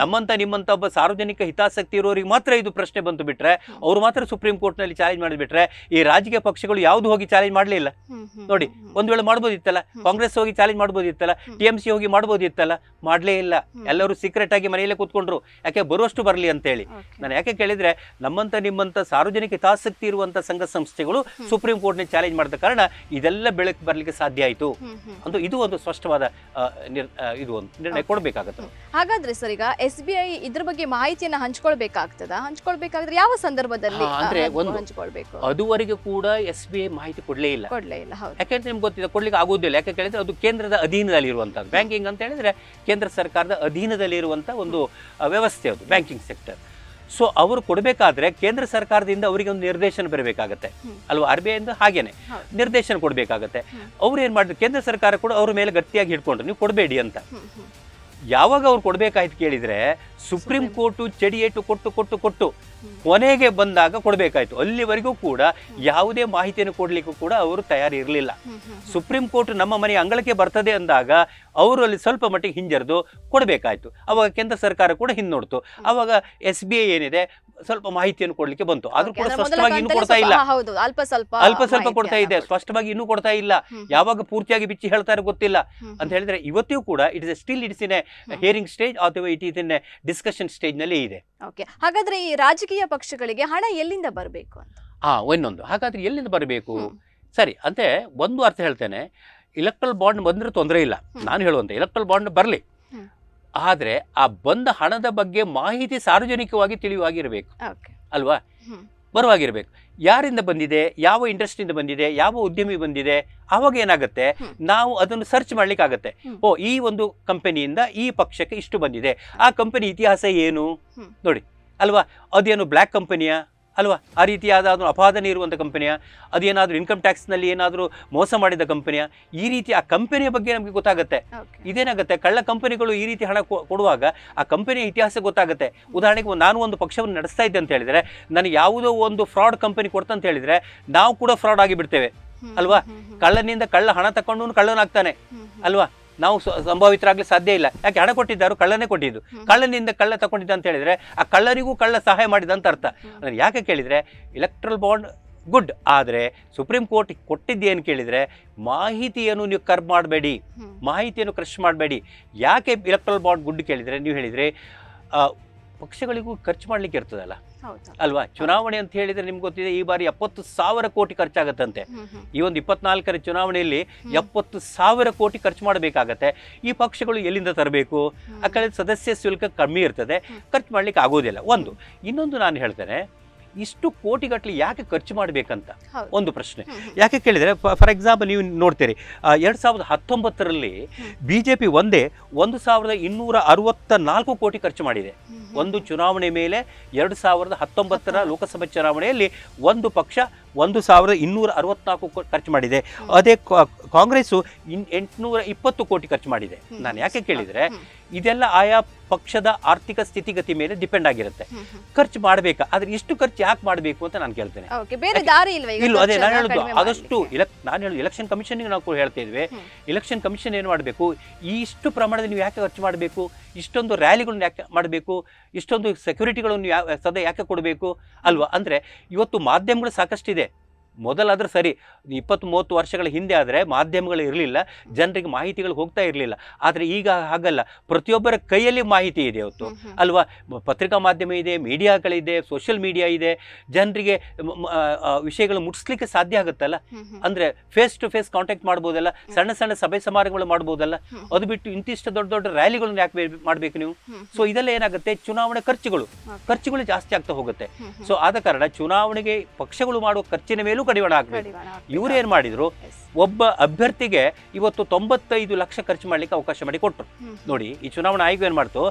Speaker 5: ನಮ್ಮಂತ ನಿಮ್ಮಂತ ಒಬ್ಬ ಸಾರ್ವಜನಿಕ ಹಿತಾಸಕ್ತಿ ಇರೋರಿಗೆ ಮಾತ್ರ ಇದು ಪ್ರಶ್ನೆ ಬಂತು ಬಿಟ್ರೆ ಅವ್ರು ಮಾತ್ರ ಸುಪ್ರೀಂ ಕೋರ್ಟ್ನಲ್ಲಿ ಚಾಲೆಂಜ್ ಮಾಡಿಬಿಟ್ರೆ ಈ ರಾಜಕೀಯ ಪಕ್ಷಗಳು ಯಾವ್ದು ಹೋಗಿ ಚಾಲೆಂಜ್ ಮಾಡ್ಲಿಲ್ಲ. ನೋಡಿ ಒಂದ್ ವೇಳೆ ಮಾಡ್ಬೋದಿತ್ತಲ್ಲ ಕಾಂಗ್ರೆಸ್ ಹೋಗಿ ಚಾಲೆಂಜ್ ಮಾಡ್ಬೋದಿತ್ತಲ್ಲ ಟಿ ಎಂ ಸಿ ಹೋಗಿ ಮಾಡ್ಬೋದಿತ್ತಲ್ಲ ಮಾಡ್ಲೇ ಇಲ್ಲ. ಎಲ್ಲರೂ ಸೀಕ್ರೆಟ್ ಆಗಿ ಮನೆಯಲ್ಲೇ ಕೂತ್ಕೊಂಡ್ರು. ಯಾಕೆ ಬರುವಷ್ಟು ಬರಲಿ ಅಂತ ಹೇಳಿ ನಾನು ಯಾಕೆ ಕೇಳಿದ್ರೆ ನಮ್ಮಂತ ನಿಮ್ಮ ಎಂಬಂತ ಸಾರ್ವಜನಿಕ ಹಿತಾಸಕ್ತಿ ಇರುವಂತ ಸಂಘ ಸಂಸ್ಥೆಗಳು ಸುಪ್ರೀಂ ಕೋರ್ಟ್ನ ಚಾಲೆಂಜ್ ಮಾಡಿದ ಕಾರಣ ಇದೆಲ್ಲ ಬೆಳಕು ಬರಲಿಕ್ಕೆ ಸಾಧ್ಯ ಆಯಿತು. ಒಂದು ಇದು ಒಂದು ಸ್ಪಷ್ಟವಾದ ಇದು ಒಂದು ನಿರ್ಣಯ ಕೊಡಬೇಕಾಗತ್ತೆ.
Speaker 4: ಹಾಗಾದ್ರೆ ಸರ್ ಈಗ ಎಸ್ ಬಿ ಐ ಇದ್ರ ಬಗ್ಗೆ ಮಾಹಿತಿಯನ್ನು ಹಂಚ್ಕೊಳ್ಬೇಕಾಗ್ತದ? ಹಂಚ್ಕೊಳ್ಬೇಕಾದ್ರೆ ಯಾವ ಸಂದರ್ಭದಲ್ಲಿ
Speaker 5: ಅಂದ್ರೆ ಒಂದು-
Speaker 4: ಹಂಚ್ಕೊಳ್ಬೇಕು?
Speaker 5: ಅದುವರೆಗೆ ಕೂಡ ಎಸ್ ಬಿ ಐ ಮಾಹಿತಿ ಕೊಡಲೇ ಇಲ್ಲ.
Speaker 4: ಕೊಡ್ಲೇ ಇಲ್ಲ
Speaker 5: ಯಾಕಂದ್ರೆ ನಿಮ್ಗೆ ಗೊತ್ತಿದೆ ಕೊಡ್ಲಿಕ್ಕೆ ಆಗೋದಿಲ್ಲ. ಯಾಕೆ ಕೇಳಿದ್ರೆ ಅದು ಕೇಂದ್ರದ ಅಧೀನದಲ್ಲಿ ಇರುವಂತದ್ದು ಬ್ಯಾಂಕಿಂಗ್ ಅಂತ ಹೇಳಿದ್ರೆ ಕೇಂದ್ರ ಸರ್ಕಾರದ ಅಧೀನದಲ್ಲಿ ಇರುವಂತಹ ಒಂದು ವ್ಯವಸ್ಥೆ ಅದು ಬ್ಯಾಂಕಿಂಗ್ ಸೆಕ್ಟರ್. ಸೊ ಅವರು ಕೊಡಬೇಕಾದ್ರೆ ಕೇಂದ್ರ ಸರ್ಕಾರದಿಂದ ಅವರಿಗೆ ಒಂದು ನಿರ್ದೇಶನ ಬರಬೇಕಾಗತ್ತೆ. ಅಲ್ವಾ? ಆರ್ ಬಿ ಐ ಹಾಗೇನೆ ನಿರ್ದೇಶನ ಕೊಡಬೇಕಾಗತ್ತೆ. ಅವ್ರು ಏನ್ ಮಾಡಿದ್ರು ಕೇಂದ್ರ ಸರ್ಕಾರ ಕೂಡ ಅವ್ರ ಮೇಲೆ ಗಟ್ಟಿಯಾಗಿ ಹಿಡ್ಕೊಂಡ್ರು. ನೀವು ಕೊಡಬೇಡಿ ಅಂತ. ಯಾವಾಗ ಅವ್ರು ಕೊಡ್ಬೇಕಾಯ್ತು ಕೇಳಿದ್ರೆ ಸುಪ್ರೀಂ ಕೋರ್ಟ್ ಚಡಿಯೇಟು ಕೊಟ್ಟು ಕೊಟ್ಟು ಕೊಟ್ಟು ಕೊನೆಗೆ ಬಂದಾಗ ಕೊಡಬೇಕಾಯ್ತು. ಅಲ್ಲಿವರೆಗೂ ಕೂಡ ಯಾವುದೇ ಮಾಹಿತಿಯನ್ನು ಕೊಡ್ಲಿಕ್ಕೂ ಕೂಡ ಅವರು ತಯಾರಿ ಇರಲಿಲ್ಲ ಸುಪ್ರೀಂ ಕೋರ್ಟ್ ನಮ್ಮ ಮನೆ ಅಂಗಳಕ್ಕೆ ಬರ್ತದೆ ಅಂದಾಗ ಅವರು ಅಲ್ಲಿ ಸ್ವಲ್ಪ ಮಟ್ಟಿಗೆ ಹಿಂಜರಿದು ಕೊಡಬೇಕಾಯ್ತು. ಅವಾಗ ಕೇಂದ್ರ ಸರ್ಕಾರ ಕೂಡ ಹಿಂದೋಡ್ತು ಅವಾಗ ಎಸ್ ಬಿ ಐ ಏನಿದೆ? ಸ್ವಲ್ಪ ಮಾಹಿತಿಯನ್ನು ಕೊಡ್ಲಿಕ್ಕೆ ಬಂತು. ಆದ್ರೂ ಕೂಡ ಸ್ಪಷ್ಟವಾಗಿ ಇನ್ನೂ ಕೊಡ್ತಾ ಇಲ್ಲ.
Speaker 4: ಅಲ್ಪ ಸ್ವಲ್ಪ
Speaker 5: ಅಲ್ಪ ಸ್ವಲ್ಪ ಕೊಡ್ತಾ ಇದೆ. ಸ್ಪಷ್ಟವಾಗಿ ಇನ್ನೂ ಕೊಡ್ತಾ ಇಲ್ಲ. ಯಾವಾಗ ಪೂರ್ತಿಯಾಗಿ ಬಿಚ್ಚಿ ಹೇಳ್ತಾರೆ ಗೊತ್ತಿಲ್ಲ. ಅಂತ ಹೇಳಿದ್ರೆ ಇವತ್ತಿಗೂ ಕೂಡ it is still it's in a hearing stage ಅಥವಾ it is in a discussion ಸ್ಟೇಜ್ನಲ್ಲಿ ಇದೆ.
Speaker 4: ಓಕೆ ಹಾಗಾದ್ರೆ ಈ ರಾಜಕೀಯ ಪಕ್ಷಗಳಿಗೆ ಹಣ ಎಲ್ಲಿಂದ ಬರಬೇಕು
Speaker 5: ಹಾ ಇನ್ನೊಂದು. ಹಾಗಾದ್ರೆ ಎಲ್ಲಿಂದ ಬರಬೇಕು? ಸರಿ ಅಂತೆ ಒಂದು ಅರ್ಥ ಹೇಳ್ತೇನೆ. ಇಲೆಕ್ಟ್ರಲ್ ಬಾಂಡ್ ಬಂದ್ರೆ ತೊಂದರೆ ಇಲ್ಲ. ನಾನು ಹೇಳುವಂತೆ ಇಲೆಕ್ಟ್ರಲ್ ಬಾಂಡ್ ಬರಲಿ. ಆದ್ರೆ ಆ ಬಂದ ಹಣದ ಬಗ್ಗೆ ಮಾಹಿತಿ ಸಾರ್ವಜನಿಕವಾಗಿ ತಿಳಿಯುವಾಗಿರಬೇಕು ಅಲ್ವಾ?
Speaker 4: ಬರುವಾಗಿರಬೇಕು
Speaker 5: ಬರುವಾಗಿರ್ಬೇಕು. ಯಾರಿಂದ ಬಂದಿದೆ? ಯಾವ ಇಂಡಸ್ಟ್ರಿಯಿಂದ ಬಂದಿದೆ? ಯಾವ ಉದ್ಯಮಿ ಬಂದಿದೆ? ಆವಾಗ ಏನಾಗುತ್ತೆ? ನಾವು ಅದನ್ನು ಸರ್ಚ್
Speaker 4: ಮಾಡ್ಲಿಕ್ಕಾಗತ್ತೆ.
Speaker 5: ಓ ಈ ಒಂದು ಕಂಪನಿಯಿಂದ ಈ ಪಕ್ಷಕ್ಕೆ ಇಷ್ಟು ಬಂದಿದೆ. ಆ ಕಂಪನಿ ಇತಿಹಾಸ ಏನು? ನೋಡಿ. ಅಲ್ವಾ? ಅದೇನು ಬ್ಲ್ಯಾಕ್ ಕಂಪನಿಯ? ಅಲ್ವಾ? ಆ ರೀತಿಯಾದ ಅದು ಅಪಾದನೆ ಇರುವಂಥ ಕಂಪನಿಯ ಅದೇನಾದರೂ ಇನ್ಕಮ್ ಟ್ಯಾಕ್ಸ್ನಲ್ಲಿ ಏನಾದರೂ ಮೋಸ ಮಾಡಿದ ಕಂಪನಿಯ ಈ ರೀತಿ ಆ ಕಂಪನಿಯ ಬಗ್ಗೆ ನಮಗೆ ಗೊತ್ತಾಗುತ್ತೆ. ಇದೇನಾಗುತ್ತೆ? ಕಳ್ಳ ಕಂಪನಿಗಳು ಈ ರೀತಿ ಹಣ ಕೊಡುವಾಗ ಆ ಕಂಪನಿಯ ಇತಿಹಾಸ ಗೊತ್ತಾಗುತ್ತೆ. ಉದಾಹರಣೆಗೆ ನಾನು ಒಂದು ಪಕ್ಷವನ್ನು ನಡೆಸ್ತಾ ಇದ್ದೆ ಅಂತ ಹೇಳಿದ್ರೆ ನನಗೆ ಯಾವುದೋ ಒಂದು ಫ್ರಾಡ್ ಕಂಪನಿ ಕೊಡ್ತಂತ ಹೇಳಿದ್ರೆ ನಾವು ಕೂಡ ಫ್ರಾಡ್ ಆಗಿಬಿಡ್ತೇವೆ. ಅಲ್ವಾ? ಕಳ್ಳನಿಂದ ಕಳ್ಳ ಹಣ ತಕೊಂಡು ಕಳ್ಳನಾಗ್ತಾನೆ. ಅಲ್ವಾ? ನಾವು ಸ- ಸಂಭಾವಿತರಾಗ್ಲಿ ಸಾಧ್ಯ ಇಲ್ಲ. ಯಾಕೆ ಹಣ ಕೊಟ್ಟಿದ್ದಾರು ಕಳ್ಳನೇ ಕೊಟ್ಟಿದ್ದು. ಕಳ್ಳನಿಂದ ಕಳ್ಳ ತಗೊಂಡಿದ್ದ ಅಂತ ಹೇಳಿದ್ರೆ ಆ ಕಳ್ಳರಿಗೂ ಕಳ್ಳ ಸಹಾಯ ಮಾಡಿದ ಅಂತ ಅರ್ಥ. ಅಂದ್ರೆ ಯಾಕೆ ಕೇಳಿದರೆ ಎಲೆಕ್ಟ್ರಲ್ ಬಾಂಡ್ ಗುಡ್ ಆದರೆ ಸುಪ್ರೀಂ ಕೋರ್ಟ್ ಕೊಟ್ಟಿದ್ದೇನು ಕೇಳಿದರೆ ಮಾಹಿತಿಯನ್ನು ನೀವು ಕರ್ ಮಾಡಬೇಡಿ. ಮಾಹಿತಿಯನ್ನು ಕ್ರಶ್ ಮಾಡಬೇಡಿ. ಯಾಕೆ ಎಲೆಕ್ಟ್ರಲ್ ಬಾಂಡ್ ಗುಡ್ ಕೇಳಿದ್ರೆ? ನೀವು ಹೇಳಿದ್ರೆ ಪಕ್ಷಗಳಿಗೂ ಖರ್ಚು ಮಾಡ್ಲಿಕ್ಕೆ ಇರ್ತದಲ್ಲ. ಅಲ್ವಾ? ಚುನಾವಣೆ ಅಂತ ಹೇಳಿದ್ರೆ ನಿಮ್ಗೆ ಗೊತ್ತಿದೆ ಈ ಬಾರಿ ಎಪ್ಪತ್ತು ಸಾವಿರ ಕೋಟಿ ಖರ್ಚಾಗತ್ತಂತೆ. ಈ ಒಂದು ಇಪ್ಪತ್ನಾಲ್ಕರ ಚುನಾವಣೆಯಲ್ಲಿ ಎಪ್ಪತ್ತು ಸಾವಿರ ಕೋಟಿ ಖರ್ಚು ಮಾಡಬೇಕಾಗತ್ತೆ. ಈ ಪಕ್ಷಗಳು ಎಲ್ಲಿಂದ ತರಬೇಕು? ಆ ಕಡೆ ಸದಸ್ಯ ಶುಲ್ಕ ಕಮ್ಮಿ ಇರ್ತದೆ ಖರ್ಚು ಮಾಡ್ಲಿಕ್ಕೆ ಆಗೋದಿಲ್ಲ. ಒಂದು ಇನ್ನೊಂದು ನಾನು ಹೇಳ್ತೇನೆ ಇಷ್ಟು ಕೋಟಿಗಟ್ಟಲೆ ಯಾಕೆ ಖರ್ಚು ಮಾಡಬೇಕಂತ. ಒಂದು ಪ್ರಶ್ನೆ. ಯಾಕೆ ಕೇಳಿದರೆ ಫಾರ್ ಎಕ್ಸಾಂಪಲ್ ನೀವು ನೋಡ್ತೀರಿ ಎರಡು ಸಾವಿರದ ಹತ್ತೊಂಬತ್ತರಲ್ಲಿ ಬಿ ಜೆ ಪಿ ಒಂದೇ ಒಂದು ಸಾವಿರದ ಇನ್ನೂರ ಅರವತ್ತ ನಾಲ್ಕು ಕೋಟಿ ಖರ್ಚು ಮಾಡಿದೆ. ಒಂದು ಚುನಾವಣೆ ಮೇಲೆ ಎರಡು ಸಾವಿರದ ಹತ್ತೊಂಬತ್ತರ ಲೋಕಸಭೆ ಚುನಾವಣೆಯಲ್ಲಿ ಒಂದು ಪಕ್ಷ ಒಂದು ಸಾವಿರದ ಇನ್ನೂರ ಅರವತ್ನಾಲ್ಕು ಖರ್ಚು ಮಾಡಿದೆ. ಅದೇ ಕಾಂಗ್ರೆಸ್ಸು ಇನ್ ಎಂಟುನೂರ ಇಪ್ಪತ್ತು ಕೋಟಿ ಖರ್ಚು ಮಾಡಿದೆ. ನಾನು ಯಾಕೆ ಕೇಳಿದರೆ ಇದೆಲ್ಲ ಆಯಾ ಪಕ್ಷದ ಆರ್ಥಿಕ ಸ್ಥಿತಿಗತಿ ಮೇಲೆ ಡಿಪೆಂಡ್ ಆಗಿರುತ್ತೆ. ಖರ್ಚು ಮಾಡಬೇಕಾ? ಆದ್ರೆ ಇಷ್ಟು ಖರ್ಚು ಯಾಕೆ ಮಾಡಬೇಕು ಅಂತ ನಾನು ಕೇಳ್ತೇನೆ. ಇಲ್ಲ ಅದೇ ನಾನು ಹೇಳುದು ಆದಷ್ಟು? ಇಲೆಕ್ ನಾನು ಹೇಳುದು ಎಲೆಕ್ಷನ್ ಕಮಿಷನ್ಗೆ ನಾವು ಹೇಳ್ತಾ ಇದ್ವಿ. ಎಲೆಕ್ಷನ್ ಕಮಿಷನ್ ಏನು ಮಾಡಬೇಕು? ಈ ಇಷ್ಟು ಪ್ರಮಾಣದಲ್ಲಿ ನೀವು ಯಾಕೆ ಖರ್ಚು ಮಾಡಬೇಕು? ಇಷ್ಟೊಂದು ರ್ಯಾಲಿಗಳನ್ನ ಯಾಕೆ ಮಾಡಬೇಕು? ಇಷ್ಟೊಂದು ಸೆಕ್ಯೂರಿಟಿಗಳನ್ನು ಯಾ ಸದಾ ಯಾಕೆ ಕೊಡಬೇಕು? ಅಲ್ವಾ? ಅಂದರೆ ಇವತ್ತು ಮಾಧ್ಯಮಗಳು ಸಾಕಷ್ಟಿದೆ. ಮೊದಲಾದ್ರೆ ಸರಿ ಇಪ್ಪತ್ತು ಮೂವತ್ತು ವರ್ಷಗಳ ಹಿಂದೆ ಆದರೆ ಮಾಧ್ಯಮಗಳು ಇರಲಿಲ್ಲ ಜನರಿಗೆ ಮಾಹಿತಿಗಳು ಹೋಗ್ತಾ ಇರಲಿಲ್ಲ. ಆದರೆ ಈಗ ಹಾಗಲ್ಲ. ಪ್ರತಿಯೊಬ್ಬರ ಕೈಯಲ್ಲಿ ಮಾಹಿತಿ ಇದೆ
Speaker 4: ಹ್ಮ್.
Speaker 5: ಅಲ್ವಾ? ಪತ್ರಿಕಾ ಮಾಧ್ಯಮ ಇದೆ ಮೀಡಿಯಾಗಳಿದೆ ಸೋಷಿಯಲ್ ಮೀಡಿಯಾ ಇದೆ ಜನರಿಗೆ ವಿಷಯಗಳು ಮುಟ್ಟಿಸ್ಲಿಕ್ಕೆ ಸಾಧ್ಯ ಆಗುತ್ತಲ್ಲ. ಅಂದ್ರೆ ಫೇಸ್ ಟು ಫೇಸ್ ಕಾಂಟ್ಯಾಕ್ಟ್ ಮಾಡ್ಬೋದಲ್ಲ ಸಣ್ಣ ಸಣ್ಣ ಸಭೆ ಸಮಾರಂಭಗಳು ಮಾಡ್ಬೋದಲ್ಲ. ಅದು ಬಿಟ್ಟು ಇಂತಿಷ್ಟು ದೊಡ್ಡ ದೊಡ್ಡ ರ್ಯಾಲಿಗಳನ್ನ ಯಾಕೆ ಮಾಡಬೇಕು ನೀವು? ಸೊ ಇದೆಲ್ಲ ಏನಾಗುತ್ತೆ? ಚುನಾವಣೆ ಖರ್ಚುಗಳು. ಖರ್ಚುಗಳು ಜಾಸ್ತಿ ಆಗ್ತಾ ಹೋಗುತ್ತೆ. ಸೊ ಆದ ಕಾರಣ ಚುನಾವಣೆಗೆ ಪಕ್ಷಗಳು ಮಾಡುವ ಖರ್ಚಿನ ಮೇಲೂ ಕಡಿವಾಣ ಹಾಕ್ಬೇಕು. ಇವ್ರು ಏನ್ ಮಾಡಿದ್ರು? ಒಬ್ಬ ಅಭ್ಯರ್ಥಿಗೆ ಇವತ್ತು ತೊಂಬತ್ತೈದು ಲಕ್ಷ ಖರ್ಚು ಮಾಡ್ಲಿಕ್ಕೆ ಅವಕಾಶ ಮಾಡಿ
Speaker 4: ಹ್ಮ್.
Speaker 5: ನೋಡಿ ಈ ಚುನಾವಣಾ ಆಯೋಗ ಏನ್ ಮಾಡ್ತು?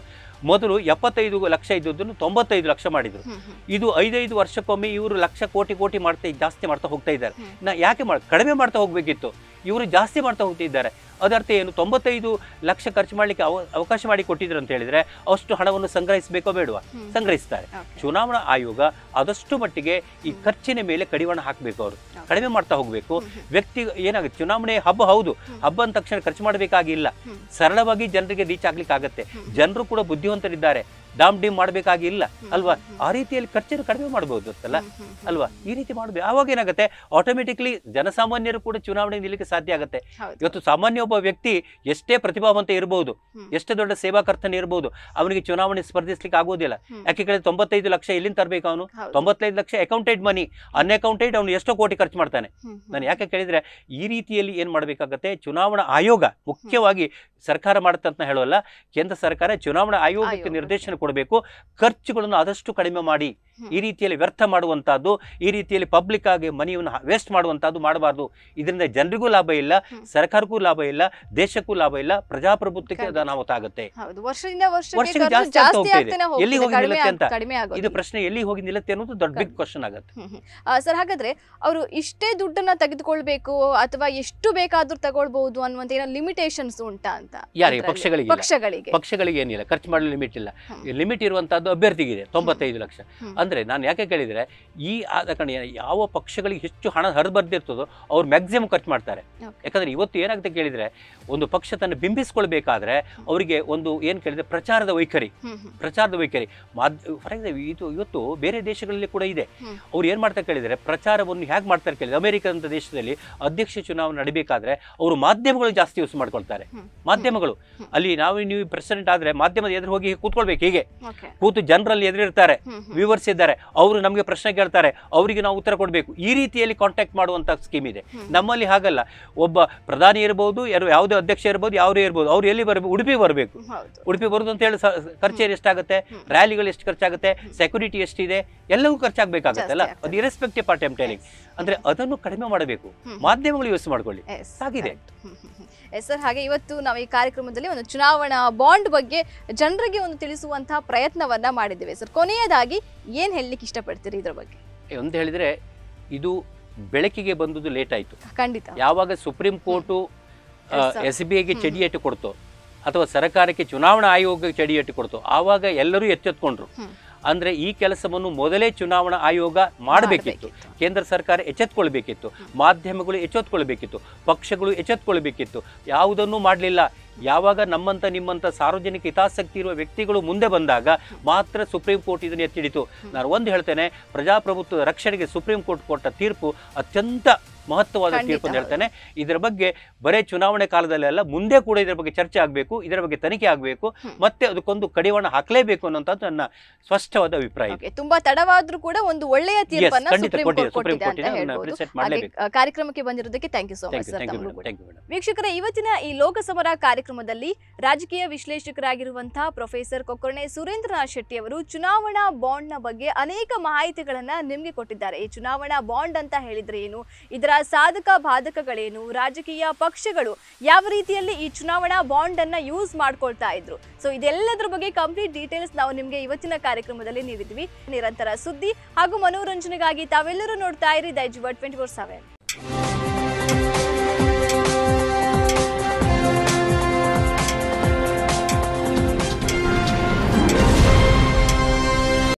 Speaker 5: ಮೊದಲು ಎಪ್ಪತ್ತೈದು ಲಕ್ಷ ಇದ್ದದ್ದನ್ನು ತೊಂಬತ್ತೈದು ಲಕ್ಷ ಮಾಡಿದ್ರು. ಇದು ಐದೈದು ವರ್ಷಕ್ಕೊಮ್ಮೆ ಇವರು ಲಕ್ಷ ಕೋಟಿ ಕೋಟಿ ಮಾಡ್ತಾ ಜಾಸ್ತಿ ಮಾಡ್ತಾ ಹೋಗ್ತಾ ಇದ್ದಾರೆ. ನಾ ಯಾಕೆ ಮಾಡ್ ಕಡಿಮೆ ಮಾಡ್ತಾ ಹೋಗ್ಬೇಕಿತ್ತು? ಇವರು ಜಾಸ್ತಿ ಮಾಡ್ತಾ ಹೋಗ್ತಿದ್ದಾರೆ. ಅದರ್ಥ ಏನು ತೊಂಬತ್ತೈದು ಲಕ್ಷ ಖರ್ಚು ಮಾಡಲಿಕ್ಕೆ ಅವ ಅವಕಾಶ ಮಾಡಿ ಕೊಟ್ಟಿದ್ರು ಅಂತ ಹೇಳಿದ್ರೆ ಅಷ್ಟು ಹಣವನ್ನು ಸಂಗ್ರಹಿಸಬೇಕೋ ಬೇಡವಾ. ಸಂಗ್ರಹಿಸ್ತಾರೆ. ಚುನಾವಣಾ ಆಯೋಗ ಆದಷ್ಟು ಮಟ್ಟಿಗೆ ಈ ಖರ್ಚಿನ ಮೇಲೆ ಕಡಿವಾಣ ಹಾಕಬೇಕು ಅವರು. ಕಡಿಮೆ ಮಾಡ್ತಾ ಹೋಗಬೇಕು. ವ್ಯಕ್ತಿ ಏನಾಗುತ್ತೆ ಚುನಾವಣೆ ಹಬ್ಬ ಹೌದು. ಹಬ್ಬ ಅಂದ ತಕ್ಷಣ ಖರ್ಚು ಮಾಡಬೇಕಾಗಿಲ್ಲ. ಸರಳವಾಗಿ ಜನರಿಗೆ ರೀಚ್ ಆಗ್ಲಿಕ್ಕೆ ಆಗತ್ತೆ ಜನರು ಕೂಡ ಬುದ್ಧಿವಂತರಿದ್ದಾರೆ. ಡಾಮ್ ಡಿಮ್ ಮಾಡಬೇಕಾಗಿಲ್ಲ ಅಲ್ವಾ? ಆ ರೀತಿಯಲ್ಲಿ ಖರ್ಚನ್ನು ಕಡಿಮೆ ಮಾಡಬಹುದು ಅಂತಲ್ಲ? ಅಲ್ವಾ? ಈ ರೀತಿ ಮಾಡಬೇಕು ಆವಾಗ ಏನಾಗುತ್ತೆ? ಆಟೋಮೆಟಿಕ್ಲಿ ಜನಸಾಮಾನ್ಯರು ಕೂಡ ಚುನಾವಣೆ ನಿಲ್ಲಕ್ಕೆ ಸಾಧ್ಯ ಆಗುತ್ತೆ. ಇವತ್ತು ಸಾಮಾನ್ಯ ಒಬ್ಬ ವ್ಯಕ್ತಿ ಎಷ್ಟೇ ಪ್ರತಿಭಾವಂತ ಇರಬಹುದು. ಎಷ್ಟೇ ದೊಡ್ಡ ಸೇವಾಕರ್ತನ ಇರಬಹುದು ಅವನಿಗೆ ಚುನಾವಣೆ ಸ್ಪರ್ಧಿಸ್ಲಿಕ್ಕೆ ಆಗೋದಿಲ್ಲ.
Speaker 4: ಯಾಕೆಂದ್ರೆ
Speaker 5: ಯಾಕೆ ತೊಂಬತ್ತೈದು ಲಕ್ಷ ಎಲ್ಲಿಂದ ತರಬೇಕು ಅವನು. ತೊಂಬತ್ತೈದು ಲಕ್ಷ ಅಕೌಂಟೆಡ್ ಮನಿ ಅನ್ಅಕೌಂಟೆಡ್ ಅವನು ಎಷ್ಟೋ ಕೋಟಿ ಖರ್ಚು ಮಾಡ್ತಾನೆ. ನಾನು ಯಾಕೆ ಕೇಳಿದ್ರೆ ಈ ರೀತಿಯಲ್ಲಿ ಏನು ಮಾಡಬೇಕಾಗತ್ತೆ? ಚುನಾವಣಾ ಆಯೋಗ ಮುಖ್ಯವಾಗಿ ಸರ್ಕಾರ ಮಾಡುತ್ತೆ ಅಂತ ಹೇಳೋಲ್ಲ ಕೇಂದ್ರ ಸರ್ಕಾರ ಚುನಾವಣಾ ಆಯೋಗಕ್ಕೆ. ನಿರ್ದೇಶನ ಕೊಡಬೇಕು ಖರ್ಚುಗಳನ್ನು ಆದಷ್ಟು ಕಡಿಮೆ ಮಾಡಿ. ಈ ರೀತಿಯಲ್ಲಿ ವ್ಯರ್ಥ ಮಾಡುವಂತಹದ್ದು ಈ ರೀತಿಯಲ್ಲಿ ಪಬ್ಲಿಕ್ ಆಗಿ ಮನಿಯನ್ನು ವೇಸ್ಟ್ ಮಾಡುವಂತಹದ್ದು ಮಾಡಬಾರ್ದು. ಇದರಿಂದ ಜನರಿಗೂ ಲಾಭ ಇಲ್ಲ ಸರ್ಕಾರಕ್ಕೂ ಲಾಭ ಇಲ್ಲ ದೇಶಕ್ಕೂ ಲಾಭ ಇಲ್ಲ ಪ್ರಜಾಪ್ರಭುತ್ವಕ್ಕೆ
Speaker 4: ಖಂಡಿತ.
Speaker 5: ಅನಾಹುತ ಆಗುತ್ತೆ
Speaker 4: ಹೌದು ವರ್ಷದಿಂದ
Speaker 5: ಜಾಸ್ತಿ ಎಲ್ಲಿ ಹೋಗಿ ನಿಲ್ಲುತ್ತೆ ಅಂತ? ಇದು ಪ್ರಶ್ನೆ ಎಲ್ಲಿ ಹೋಗಿ ನಿಲ್ಲುತ್ತೆ ಅನ್ನೋದು ದೊಡ್ಡ ಬಿಗ್ ಕ್ವಶನ್ ಆಗುತ್ತೆ.
Speaker 4: ಸರ್ ಹಾಗಾದ್ರೆ ಅವರು ಇಷ್ಟೇ ದುಡ್ಡನ್ನ ತೆಗೆದುಕೊಳ್ಬೇಕು ಅಥವಾ ಎಷ್ಟು ಬೇಕಾದ್ರೂ ತಗೊಳ್ಬಹುದು ಅನ್ನುವಂತ ಏನೋ ಲಿಮಿಟೇಷನ್ಸ್ ಉಂಟಾ ಅಂತ
Speaker 5: ಯಾರಿಗೆ? ಪಕ್ಷಗಳಿಗೆ
Speaker 4: ಪಕ್ಷಗಳಿಗೆ.
Speaker 5: ಪಕ್ಷಗಳಿಗೆ ಏನಿಲ್ಲ. ಖರ್ಚು ಮಾಡಲು ಲಿಮಿಟ್ ಇಲ್ಲ. ಲಿಮಿಟ್ ಇರುವಂತಹದ್ದು ಅಭ್ಯರ್ಥಿಗಿದೆ ತೊಂಬತ್ತೈದು ಲಕ್ಷ. ಅಂದ್ರೆ ನಾನು ಯಾಕೆ ಕೇಳಿದರೆ ಈ ಆದ ಕಾರಣ ಯಾವ ಪಕ್ಷಗಳಿಗೆ ಹೆಚ್ಚು ಹಣ ಹರಿದು ಬರ್ದಿರ್ತದೋ ಅವ್ರು ಮ್ಯಾಕ್ಸಿಮಮ್ ಖರ್ಚು ಮಾಡ್ತಾರೆ. ಯಾಕಂದರೆ ಇವತ್ತು ಏನಾಗುತ್ತೆ ಕೇಳಿದರೆ ಒಂದು ಪಕ್ಷ ತನ್ನ ಬಿಂಬಿಸ್ಕೊಳ್ಬೇಕಾದ್ರೆ ಅವರಿಗೆ ಒಂದು ಏನು ಕೇಳಿದ್ರೆ ಪ್ರಚಾರದ ವೈಖರಿ. ಪ್ರಚಾರದ ವೈಖರಿ. ಮಾದ್ ಫಾರ್ ಎಕ್ಸಾಂಪಲ್ ಇದು ಇವತ್ತು ಬೇರೆ ದೇಶಗಳಲ್ಲಿ ಕೂಡ ಇದೆ. ಅವ್ರು ಏನು ಮಾಡ್ತಾರೆ ಕೇಳಿದರೆ ಪ್ರಚಾರವನ್ನು ಹೇಗೆ ಮಾಡ್ತಾರೆ ಕೇಳಿದ್ರೆ ಅಮೆರಿಕ ಅಂತ ದೇಶದಲ್ಲಿ ಅಧ್ಯಕ್ಷ ಚುನಾವಣೆ ನಡಿಬೇಕಾದ್ರೆ ಅವರು ಮಾಧ್ಯಮಗಳು ಜಾಸ್ತಿ ಯೂಸ್ ಮಾಡ್ಕೊಳ್ತಾರೆ. ಮಾಧ್ಯಮಗಳು. ಅಲ್ಲಿ ನಾವು ನೀವು ಪ್ರೆಸಿಡೆಂಟ್ ಆದ್ರೆ ಮಾಧ್ಯಮದ ಎದುರು ಹೋಗಿ ಕೂತ್ಕೊಳ್ಬೇಕು ಹೀಗೆ. ಕೂತು ಜನರಲ್ಲಿ ಎದುರಿರ್ತಾರೆ. ವ್ಯೂವರ್ಸ್ ಇದ್ದಾರೆ. ಅವರು ನಮಗೆ ಪ್ರಶ್ನೆ ಕೇಳ್ತಾರೆ ಅವರಿಗೆ ನಾವು ಉತ್ತರ ಕೊಡಬೇಕು. ಈ ರೀತಿಯಲ್ಲಿ ಕಾಂಟ್ಯಾಕ್ಟ್ ಮಾಡುವಂಥ ಸ್ಕೀಮ್ ಇದೆ. ನಮ್ಮಲ್ಲಿ ಹಾಗಲ್ಲ. ಒಬ್ಬ ಪ್ರಧಾನಿ ಇರ್ಬೋದು ಯಾರು ಯಾವುದೇ ಅಧ್ಯಕ್ಷ ಇರ್ಬೋದು ಯಾರು ಇರ್ಬೋದು ಅವ್ರು ಎಲ್ಲಿ ಬರಬೇಕು? ಉಡುಪಿ ಬರಬೇಕು. ಉಡುಪಿ ಬರೋದು ಅಂತ ಹೇಳಿ ಖರ್ಚು ಎಷ್ಟಾಗುತ್ತೆ. ರ್ಯಾಲಿಗಳು ಎಷ್ಟು ಖರ್ಚಾಗುತ್ತೆ? ಸೆಕ್ಯೂರಿಟಿ ಎಷ್ಟಿದೆ? ಎಲ್ಲವೂ ಖರ್ಚಾಗಬೇಕಾಗತ್ತಲ್ಲ?
Speaker 4: ಅಲ್ಲ.
Speaker 5: ಅದು ಇರೆಸ್ಪೆಕ್ಟಿವ್ ಪಾರ್ಟ್ ಟೈಮ್ ಟೈಲಿಂಗ್ ಅಂದ್ರೆ ಅದನ್ನು ಕಡಿಮೆ ಮಾಡಬೇಕು. ಮಾಧ್ಯಮಗಳು ಯೂಸ್ ಮಾಡ್ಕೊಳ್ಳಿ. ಸಾಗಿದೆ.
Speaker 4: ಎಸ್ ಸರ್ ಹಾಗೆ ಇವತ್ತು ನಾವು ಈ ಕಾರ್ಯಕ್ರಮದಲ್ಲಿ ಒಂದು ಚುನಾವಣಾ ಬಾಂಡ್ ಬಗ್ಗೆ ಜನರಿಗೆ ಒಂದು ತಿಳಿಸುವಂತಹ ಪ್ರಯತ್ನವನ್ನ ಮಾಡಿದ್ದೇವೆ ಸರ್ ಕೊನೆಯದಾಗಿ ಏನ್ ಹೇಳಲಿಕ್ಕೆ ಇಷ್ಟಪಡ್ತೀರಿ ಇದ್ರ ಬಗ್ಗೆ
Speaker 5: ಒಂದ್ ಹೇಳಿದ್ರೆ ಇದು ಬೆಳಕಿಗೆ ಬಂದುದು ಲೇಟ್ ಆಯ್ತು
Speaker 4: ಖಂಡಿತ
Speaker 5: ಯಾವಾಗ ಸುಪ್ರೀಂ ಕೋರ್ಟು. ಎಸ್ ಬಿ ಐಗೆ. ಚಡಿಯಟ್ಟು ಕೊಡ್ತೋ ಅಥವಾ ಸರ್ಕಾರಕ್ಕೆ ಚುನಾವಣಾ ಆಯೋಗಕ್ಕೆ ಚಡಿಯಟ್ಟು ಕೊಡ್ತೋ ಆವಾಗ ಎಲ್ಲರೂ ಎಚ್ಚೆತ್ಕೊಂಡ್ರು
Speaker 4: ಹ್ಮ್.
Speaker 5: ಅಂದ್ರೆ ಈ ಕೆಲಸವನ್ನು ಮೊದಲೇ ಚುನಾವಣಾ ಆಯೋಗ ಮಾಡಬೇಕಿತ್ತು. ಕೇಂದ್ರ ಸರ್ಕಾರ ಎಚ್ಚೆತ್ಕೊಳ್ಬೇಕಿತ್ತು. ಮಾಧ್ಯಮಗಳು ಎಚ್ಚೆತ್ಕೊಳ್ಬೇಕಿತ್ತು. ಪಕ್ಷಗಳು ಎಚ್ಚೆತ್ಕೊಳ್ಬೇಕಿತ್ತು. ಯಾವುದನ್ನು ಮಾಡಲಿಲ್ಲ. ಯಾವಾಗ ನಮ್ಮಂತ ನಿಮ್ಮಂತ ಸಾರ್ವಜನಿಕ ಹಿತಾಸಕ್ತಿ ಇರುವ ವ್ಯಕ್ತಿಗಳು ಮುಂದೆ ಬಂದಾಗ ಮಾತ್ರ ಸುಪ್ರೀಂ ಕೋರ್ಟ್ ಇದನ್ನು ಎತ್ತಿಡಿತು. ನಾನು ಒಂದು ಹೇಳ್ತೇನೆ ಪ್ರಜಾಪ್ರಭುತ್ವದ ರಕ್ಷಣೆಗೆ ಸುಪ್ರೀಂ ಕೋರ್ಟ್ ಕೊಟ್ಟ ತೀರ್ಪು ಅತ್ಯಂತ ಮಹತ್ವವಾದ ತೀರ್ಪು ಅಂತ
Speaker 4: ಹೌದು.
Speaker 5: ಇದರ ಬಗ್ಗೆ ಬರೇ ಚುನಾವಣೆ ಕಾಲದಲ್ಲಿ ಅಲ್ಲ ಮುಂದೆ ಕೂಡ ಇದರ ಬಗ್ಗೆ ಚರ್ಚೆ ಆಗಬೇಕು ಇದರ ಬಗ್ಗೆ ತನಿಖೆ ಆಗಬೇಕು. ಮತ್ತೆ ಅದಕ್ಕೊಂದು ಕಡಿವಾಣ ಹಾಕಲೇಬೇಕು ಅನ್ನೋಂಥದ್ದು ನನ್ನ ಸ್ಪಷ್ಟವಾದ ಅಭಿಪ್ರಾಯ ಇದೆ.
Speaker 4: ತುಂಬಾ ತಡವಾದ್ರೂ ಕೂಡ ಒಂದು ಒಳ್ಳೆಯ ತೀರ್ಪನ್ನ ಸುಪ್ರೀಂ ಕೋರ್ಟ್ ಕಾರ್ಯಕ್ರಮಕ್ಕೆ ಬಂದಿರೋದಕ್ಕೆ ಥ್ಯಾಂಕ್ ಯು ಸೋ ಮಚ್ ವೀಕ್ಷಕರೇ ಇವತ್ತಿನ ಈ ಲೋಕಸಮರ ಕಾರ್ಯಕ್ರಮದಲ್ಲಿ ರಾಜಕೀಯ ವಿಶ್ಲೇಷಕರಾಗಿರುವಂತಹ ಪ್ರೊಫೆಸರ್ ಕೊಕ್ಕರ್ಣೆ ಸುರೇಂದ್ರನಾಥ್ ಶೆಟ್ಟಿ ಅವರು ಚುನಾವಣಾ ಬಾಂಡ್ನ ಬಗ್ಗೆ ಅನೇಕ ಮಾಹಿತಿಗಳನ್ನ ನಿಮ್ಗೆ ಕೊಟ್ಟಿದ್ದಾರೆ. ಈ ಚುನಾವಣಾ ಬಾಂಡ್ ಅಂತ ಹೇಳಿದ್ರೆ ಏನು? ಇದರ ಸಾಧಕ ಬಾಧಕಗಳೇನು? ರಾಜಕೀಯ ಪಕ್ಷಗಳು ಯಾವ ರೀತಿಯಲ್ಲಿ ಈ ಚುನಾವಣಾ ಬಾಂಡ್ ಅನ್ನ ಯೂಸ್ ಮಾಡ್ಕೊಳ್ತಾ ಇದ್ರು? ಸೊ ಇದೆಲ್ಲದರ ಬಗ್ಗೆ ಕಂಪ್ಲೀಟ್ ಡೀಟೇಲ್ಸ್ ನಾವು ನಿಮಗೆ ಇವತ್ತಿನ ಕಾರ್ಯಕ್ರಮದಲ್ಲಿ ನೀಡಿದ್ವಿ. ನಿರಂತರ ಸುದ್ದಿ ಹಾಗೂ ಮನೋರಂಜನೆಗಾಗಿ ತಾವೆಲ್ಲರೂ ನೋಡ್ತಾ ಇರಿ. Daiji twenty four seven